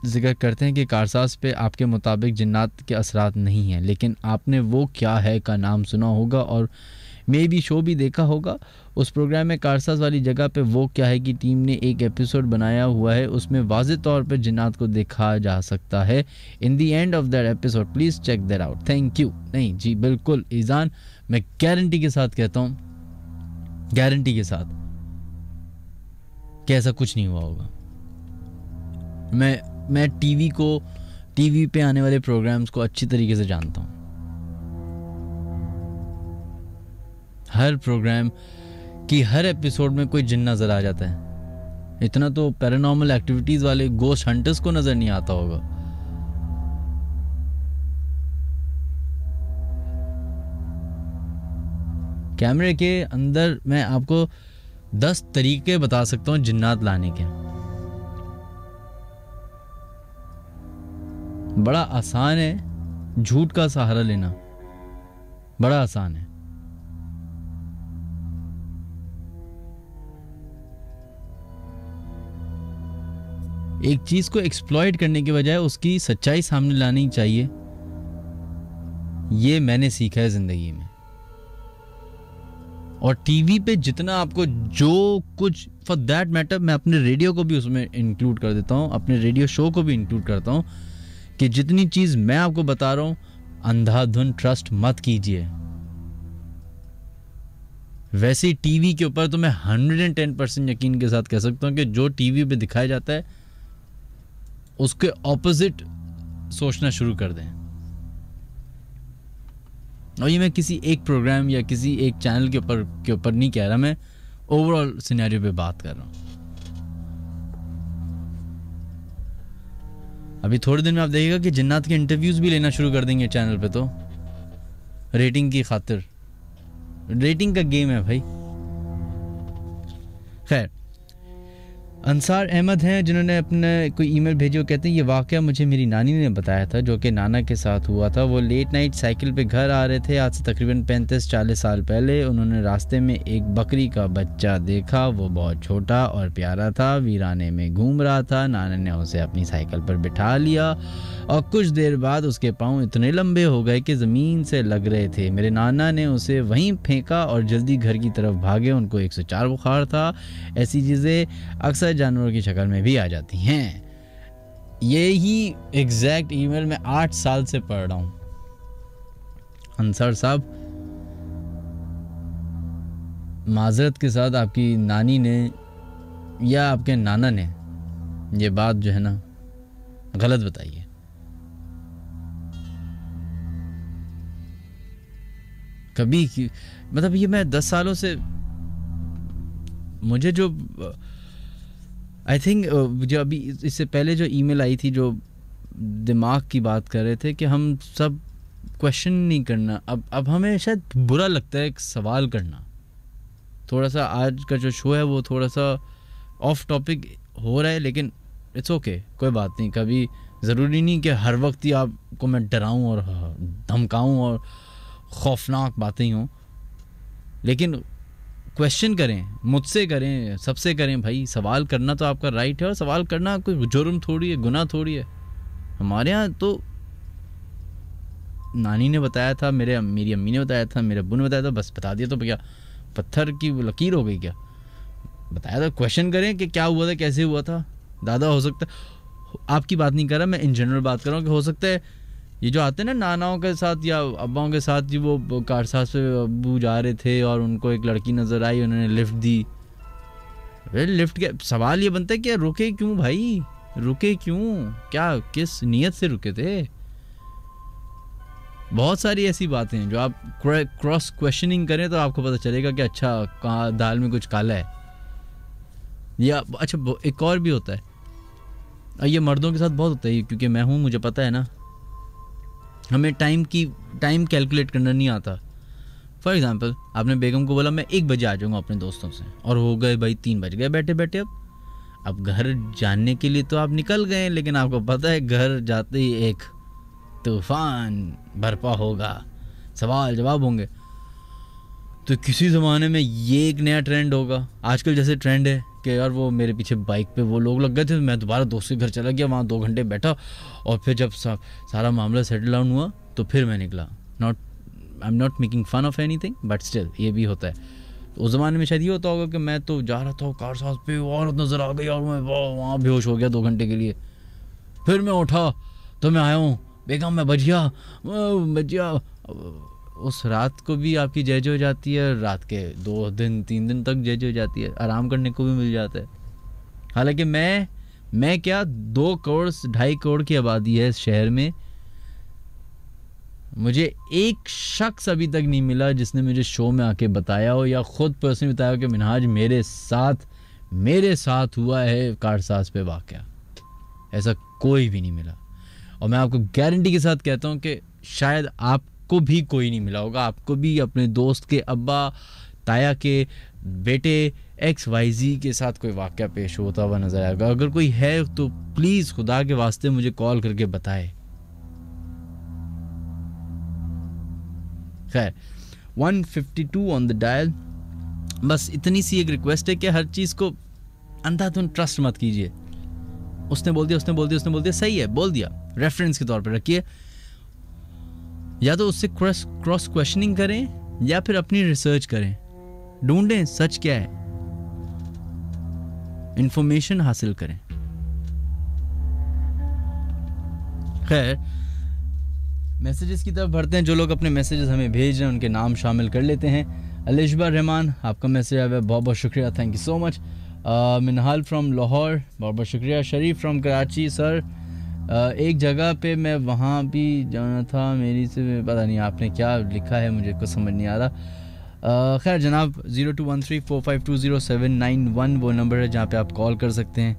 ज़िक्र करते हैं कि कारसाज पे आपके मुताबिक जन्नात के असरात नहीं हैं, लेकिन आपने वो क्या है का नाम सुना होगा और मे भी शो भी देखा होगा। उस प्रोग्राम में कारसाज वाली जगह पे वो क्या है कि टीम ने एक एपिसोड बनाया हुआ है, उसमें वाज तौर पर जन्नात को देखा जा सकता है। In the end of that episode please check that out thank you नहीं, जी, बिल्कुल ईजान मैं गारंटी के साथ कहता हूँ। गारंटी के साथ। कि ऐसा कुछ नहीं हुआ होगा। मैं मैं टीवी को, टीवी पे आने वाले प्रोग्राम्स को अच्छी तरीके से जानता हूँ। हर प्रोग्राम की हर एपिसोड में कोई जिन नज़र आ जाता है। इतना तो पैरानॉर्मल एक्टिविटीज़ वाले गोस्ट हंटर्स को नज़र नहीं आता होगा। कैमरे के अंदर मैं आपको दस तरीके बता सकता हूँ जिन्नात लाने के। बड़ा आसान है झूठ का सहारा लेना। बड़ा आसान है। एक चीज़ को एक्सप्लॉयट करने के बजाय उसकी सच्चाई सामने लानी चाहिए। ये मैंने सीखा है ज़िंदगी में। और टीवी पे जितना आपको जो कुछ फॉर दैट मैटर मैं अपने रेडियो को भी उसमें इंक्लूड कर देता हूँ, अपने रेडियो शो को भी इंक्लूड करता हूँ। कि जितनी चीज़ मैं आपको बता रहा हूँ, अंधाधुन ट्रस्ट मत कीजिए। वैसे टीवी के ऊपर तो मैं हंड्रेड एंड टेन परसेंट यकीन के साथ कह सकता हूँ कि जो टीवी पे दिखाया जाता है, उसके ऑपोजिट सोचना शुरू कर दें। और ये मैं किसी एक प्रोग्राम या किसी एक चैनल के ऊपर के ऊपर नहीं कह रहा, मैं ओवरऑल सिनेरियो पे बात कर रहा हूँ। अभी थोड़े दिन में आप देखिएगा कि जन्नात के इंटरव्यूज़ भी लेना शुरू कर देंगे चैनल पे तो। रेटिंग की खातिर। रेटिंग का गेम है भाई। खैर अंसार अहमद हैं, जिन्होंने अपने कोई ईमेल भेजी कहते हैं, ये वाक़ मुझे मेरी नानी ने बताया था, जो कि नाना के साथ हुआ था। वो लेट नाइट साइकिल पे घर आ रहे थे, आज से तकरीबन पैंतीस चालीस साल पहले। उन्होंने रास्ते में एक बकरी का बच्चा देखा, वो बहुत छोटा और प्यारा था, वीराने में घूम रहा था, नाना ने उसे अपनी साइकिल पर बिठा लिया और कुछ देर बाद उसके पाँव इतने लंबे हो गए कि ज़मीन से लग रहे थे। मेरे नाना ने उसे वहीं फेंका और जल्दी घर की तरफ़ भागे। उनको एक सौ चार बुखार था। ऐसी चीज़ें अक्सर जानवरों की शक्ल में भी आ जाती हैं। ये ही एग्जैक्ट ईमेल मैं आठ साल से पढ़ रहा हूँ। अंसर साहब, माजरत के साथ आपकी नानी ने या आपके नाना ने ये बात जो है ना, गलत बताई है। कभी मतलब ये मैं दस सालों से, मुझे जो आई थिंक जो अभी इससे पहले जो ईमेल आई थी जो दिमाग की बात कर रहे थे कि हम सब क्वेश्चन नहीं करना। अब अब हमें शायद बुरा लगता है एक सवाल करना। थोड़ा सा आज का जो शो है वो थोड़ा सा ऑफ़ टॉपिक हो रहा है लेकिन इट्स ओके okay, कोई बात नहीं। कभी ज़रूरी नहीं कि हर वक्त ही आपको मैं डराऊं और धमकाऊं और खौफनाक बातें हों। लेकिन क्वेश्चन करें, मुझसे करें, सबसे करें, भाई, सवाल करना तो आपका राइट है और सवाल करना कोई जुर्म थोड़ी है गुना थोड़ी है। हमारे यहाँ तो नानी ने बताया था, मेरे मेरी अम्मी ने बताया था, मेरे अब्बू ने बताया था, बस बता दिया तो भैया, पत्थर की लकीर हो गई क्या? बताया था क्वेश्चन करें कि क्या हुआ था, कैसे हुआ था? दादा, हो सकता आपकी बात नहीं कर रहा, मैं इन जनरल बात कर रहा हूँ कि हो सकता है ये जो आते हैं ना नानाओं के साथ या अब्बाओं के साथ जी, वो कार साथ पे अबू जा रहे थे और उनको एक लड़की नज़र आई, उन्होंने लिफ्ट दी। अरे लिफ्ट के, सवाल ये बनता है कि रुके क्यों भाई? रुके क्यों? क्या, किस नीयत से रुके थे? बहुत सारी ऐसी बातें हैं जो आप क्रॉस क्वेश्चनिंग करें तो आपको पता चलेगा कि अच्छा कहाँ, दाल में कुछ काला है। या अच्छा एक और भी होता है। ये मर्दों के साथ बहुत होता है क्योंकि मैं हूँ, मुझे पता है ना। हमें टाइम की टाइम कैलकुलेट करना नहीं आता। फॉर एग्ज़ाम्पल आपने बेगम को बोला, मैं एक बजे आ जाऊँगा अपने दोस्तों से। और हो गए भाई तीन बज गए, बैठे बैठे अब। अब घर जानने के लिए तो आप निकल गए, लेकिन आपको पता है घर जाते ही एक तूफ़ान बर्पा होगा। सवाल जवाब होंगे। तो किसी ज़माने में ये एक नया ट्रेंड होगा। आजकल जैसे ट्रेंड है कि यार वो मेरे पीछे बाइक पे वो लोग लग गए थे मैं दोबारा दोस्त के घर चला गया वहाँ दो घंटे बैठा और फिर जब सा, सारा मामला सेटल डाउन हुआ तो फिर मैं निकला। Not I am not making fun of anything but still ये भी होता है। उस ज़माने में शायद ये होता होगा कि मैं तो जा रहा था कार साथ पे और नज़र आ गई और मैं वहाँ बेहोश हो गया दो घंटे के लिए। फिर मैं उठा तो मैं आया हूँ। बेगम मैं बजिया बजिया उस रात को भी आपकी जज हो जाती है रात के दो दिन, तीन दिन तक जज हो जाती है। आराम करने को भी मिल जाता है। हालाँकि मैं मैं क्या दो करोड़ ढाई करोड़ की आबादी है इस शहर में? मुझे एक शख्स अभी तक नहीं मिला जिसने मुझे शो में आके बताया हो या खुद पर्सनली बताया हो कि मिनहाज, मेरे साथ मेरे साथ हुआ है कारसाज पे वाक़ ऐसा कोई भी नहीं मिला। और मैं आपको गारंटी के साथ कहता हूँ कि शायद आपको भी कोई नहीं मिला होगा। आपको भी अपने दोस्त के अब्बा, ताया के बेटे एक्स वाई जी के साथ कोई वाक़ पेश होता हुआ नज़र आएगा। अगर कोई है तो प्लीज़ खुदा के वास्ते मुझे कॉल करके बताए। खैर 152 ऑन द डायल बस इतनी सी एक रिक्वेस्ट है कि हर चीज़ को अंधाधुन ट्रस्ट मत कीजिए। उसने बोल दिया, उसने बोल दिया, उसने बोल दिया, सही है, बोल दिया। रेफरेंस के तौर पर रखिए। या तो उससे क्रॉस क्रॉस क्वेश्चनिंग करें या फिर अपनी रिसर्च करें। ढूंढें सच क्या है। इंफॉर्मेशन हासिल करें। खैर मैसेजेस की तरफ़ बढ़ते हैं। जो लोग अपने मैसेजेस हमें भेज रहे हैं, उनके नाम शामिल कर लेते हैं। अलिशबा रहमान, आपका मैसेज आया। बहुत बहुत शुक्रिया। Thank you so much Minhal from Lahore. बहुत बहुत शुक्रिया। शरीफ फ्रॉम कराची सर एक जगह पे मैं वहाँ भी जाना था, मेरी से पता नहीं आपने क्या लिखा है, मुझे कुछ समझ नहीं आ रहा। खैर जनाब, zero two one three four five two zero seven nine one वो नंबर है जहाँ पे आप कॉल कर सकते हैं।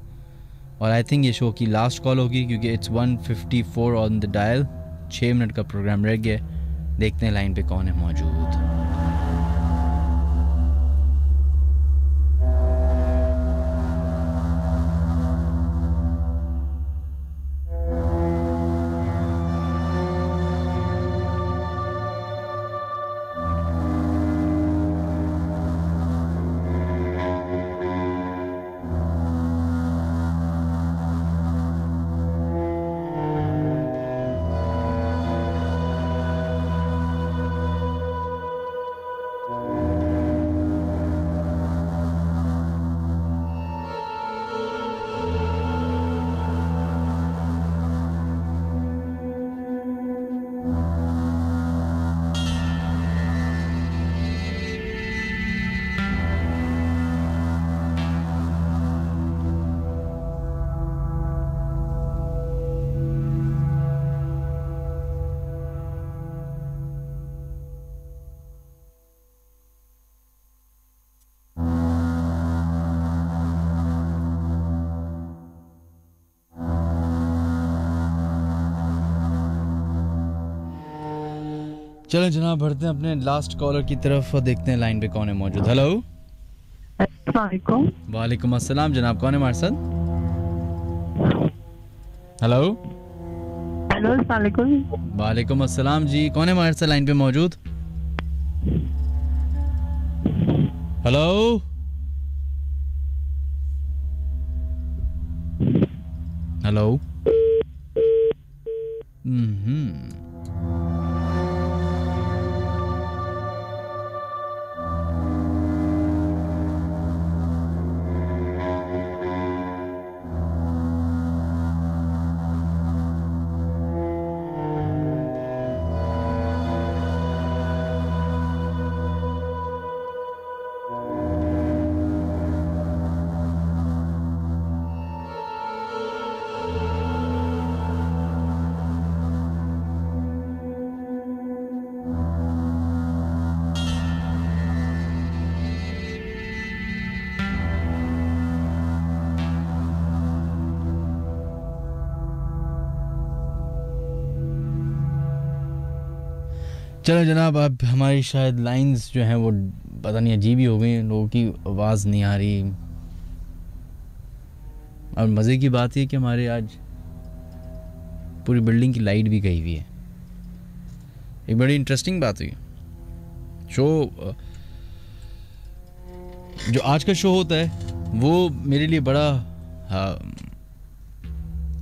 और आई थिंक ये शो की लास्ट कॉल होगी क्योंकि it's one fifty four on the dial छः मिनट का प्रोग्राम रह गया देखते हैं लाइन पे कौन है मौजूद। चलो जनाब बढ़ते हैं अपने लास्ट कॉलर की तरफ़ और देखते हैं लाइन पे कौन है मौजूद। हेलो वालेकुम अस्सलाम जनाब कौन है हमारे साथ? हेलो हेलो वालेकुम अस्सलाम जी कौन है हमारे साथ लाइन पे मौजूद? हेलो हेलो हम्म। चलो जनाब, अब हमारी शायद लाइंस जो हैं वो पता नहीं, अजीब ही हो गई। लोगों की आवाज़ नहीं आ रही। और मज़े की बात ये कि हमारे आज पूरी बिल्डिंग की लाइट भी गई हुई है। एक बड़ी इंटरेस्टिंग बात हुई। शो जो आज का शो होता है, वो मेरे लिए बड़ा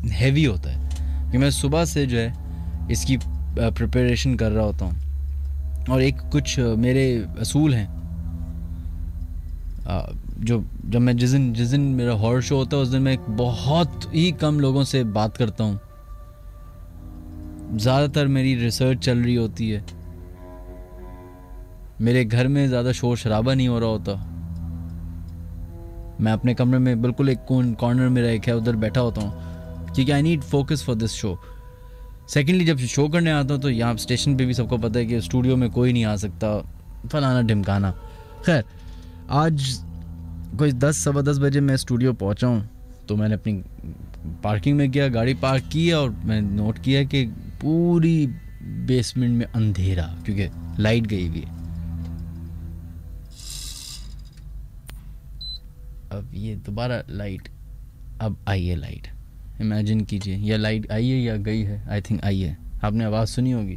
हैवी होता है। कि मैं सुबह से जो है, इसकी प्रिपरेशन कर रहा होता हूँ। और एक कुछ मेरे असूल हैं। जो, जब मैं जिस दिन जिस दिन मेरा हॉरर शो होता है, उस दिन मैं बहुत ही कम लोगों से बात करता हूँ। ज़्यादातर मेरी रिसर्च चल रही होती है। मेरे घर में ज़्यादा शोर शराबा नहीं हो रहा होता। मैं अपने कमरे में बिल्कुल एक कॉर्नर मेरा एक है उधर बैठा होता हूँ। क्योंकि I need focus for this show secondly जब शो करने आता हूँ तो यहाँ स्टेशन पे भी सबको पता है कि स्टूडियो में कोई नहीं आ सकता। फलाना ढिमकाना। खैर, आज कोई दस, सवा दस बजे मैं स्टूडियो पहुँचा हूँ तो मैंने अपनी पार्किंग में गया गाड़ी पार्क की और मैंने नोट किया कि पूरी बेसमेंट में अंधेरा, क्योंकि लाइट गई हुई है। अब ये दोबारा लाइट अब आई है लाइट इमेजिन कीजिए, या लाइट आई है या गई है आई थिंक आई है। आपने आवाज़ सुनी होगी।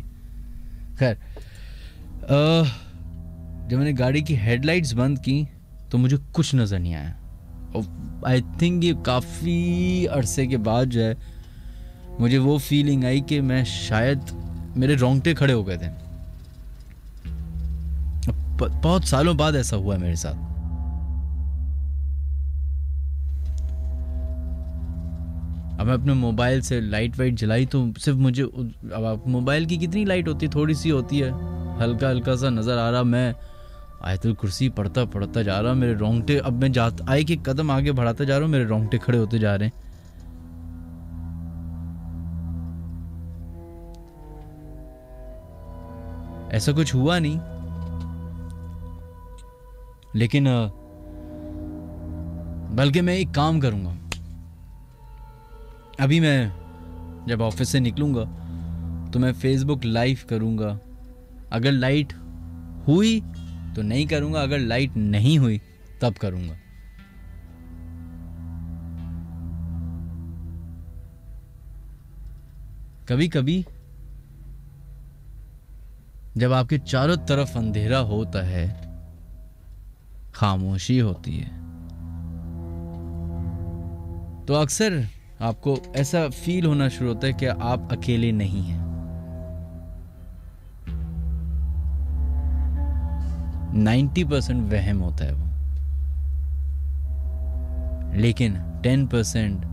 खैर जब मैंने गाड़ी की हेडलाइट्स बंद की तो मुझे कुछ नज़र नहीं आया। और आई थिंक ये काफ़ी अरसे के बाद जो है, मुझे वो फीलिंग आई कि मैं शायद मेरे रोंगटे खड़े हो गए थे। बहुत सालों बाद ऐसा हुआ है मेरे साथ। अब मैं अपने मोबाइल से लाइट वाइट जलाई तो सिर्फ़ मुझे अब मोबाइल की कितनी लाइट होती है? थोड़ी सी होती है। हल्का हल्का सा नज़र आ रहा मैं। आयतुल कुर्सी पढ़ता पढ़ता जा रहा, मेरे रोंगटे, अब मैं जाता, आए कि कदम आगे बढ़ाता जा रहा हूँ, मेरे रोंगटे खड़े होते जा रहे हैं। ऐसा कुछ हुआ नहीं। लेकिन बल्कि मैं एक काम करूँगा। अभी मैं जब ऑफ़िस से निकलूँगा तो मैं फेसबुक लाइव करूँगा। अगर लाइट हुई तो नहीं करूँगा, अगर लाइट नहीं हुई, तब करूँगा। कभी कभी जब आपके चारों तरफ़ अंधेरा होता है, खामोशी होती है। तो अक्सर आपको ऐसा फील होना शुरू होता है कि आप अकेले नहीं हैं। नाइन्टी परसेंट वहम होता है वो। लेकिन टेन परसेंट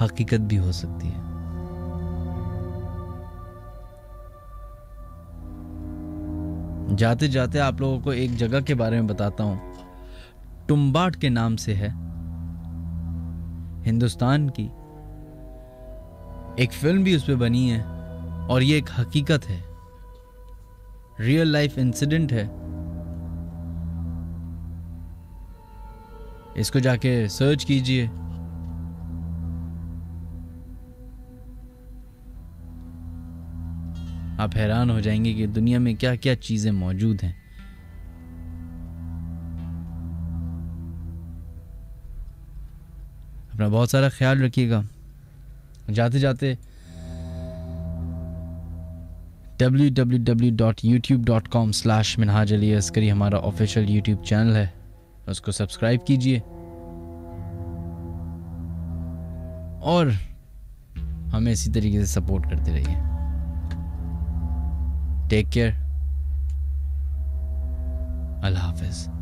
हकीकत भी हो सकती है। जाते जाते आप लोगों को एक जगह के बारे में बताता हूँ। टुम्बाट के नाम से है। हिंदुस्तान की। एक फ़िल्म भी उस पर बनी है और ये एक हकीकत है। रियल लाइफ इंसिडेंट है। इसको जाके सर्च कीजिए। आप हैरान हो जाएँगे कि दुनिया में क्या क्या चीज़ें मौजूद हैं। अपना बहुत सारा ख्याल रखिएगा। जाते जाते W W W dot YouTube dot com slash Minhaj Ali Askari हमारा ऑफिशियल यूट्यूब चैनल है। उसको सब्सक्राइब कीजिए। और हमें इसी तरीके से सपोर्ट करते रहिए। टेक केयर अल्लाह हाफिज़।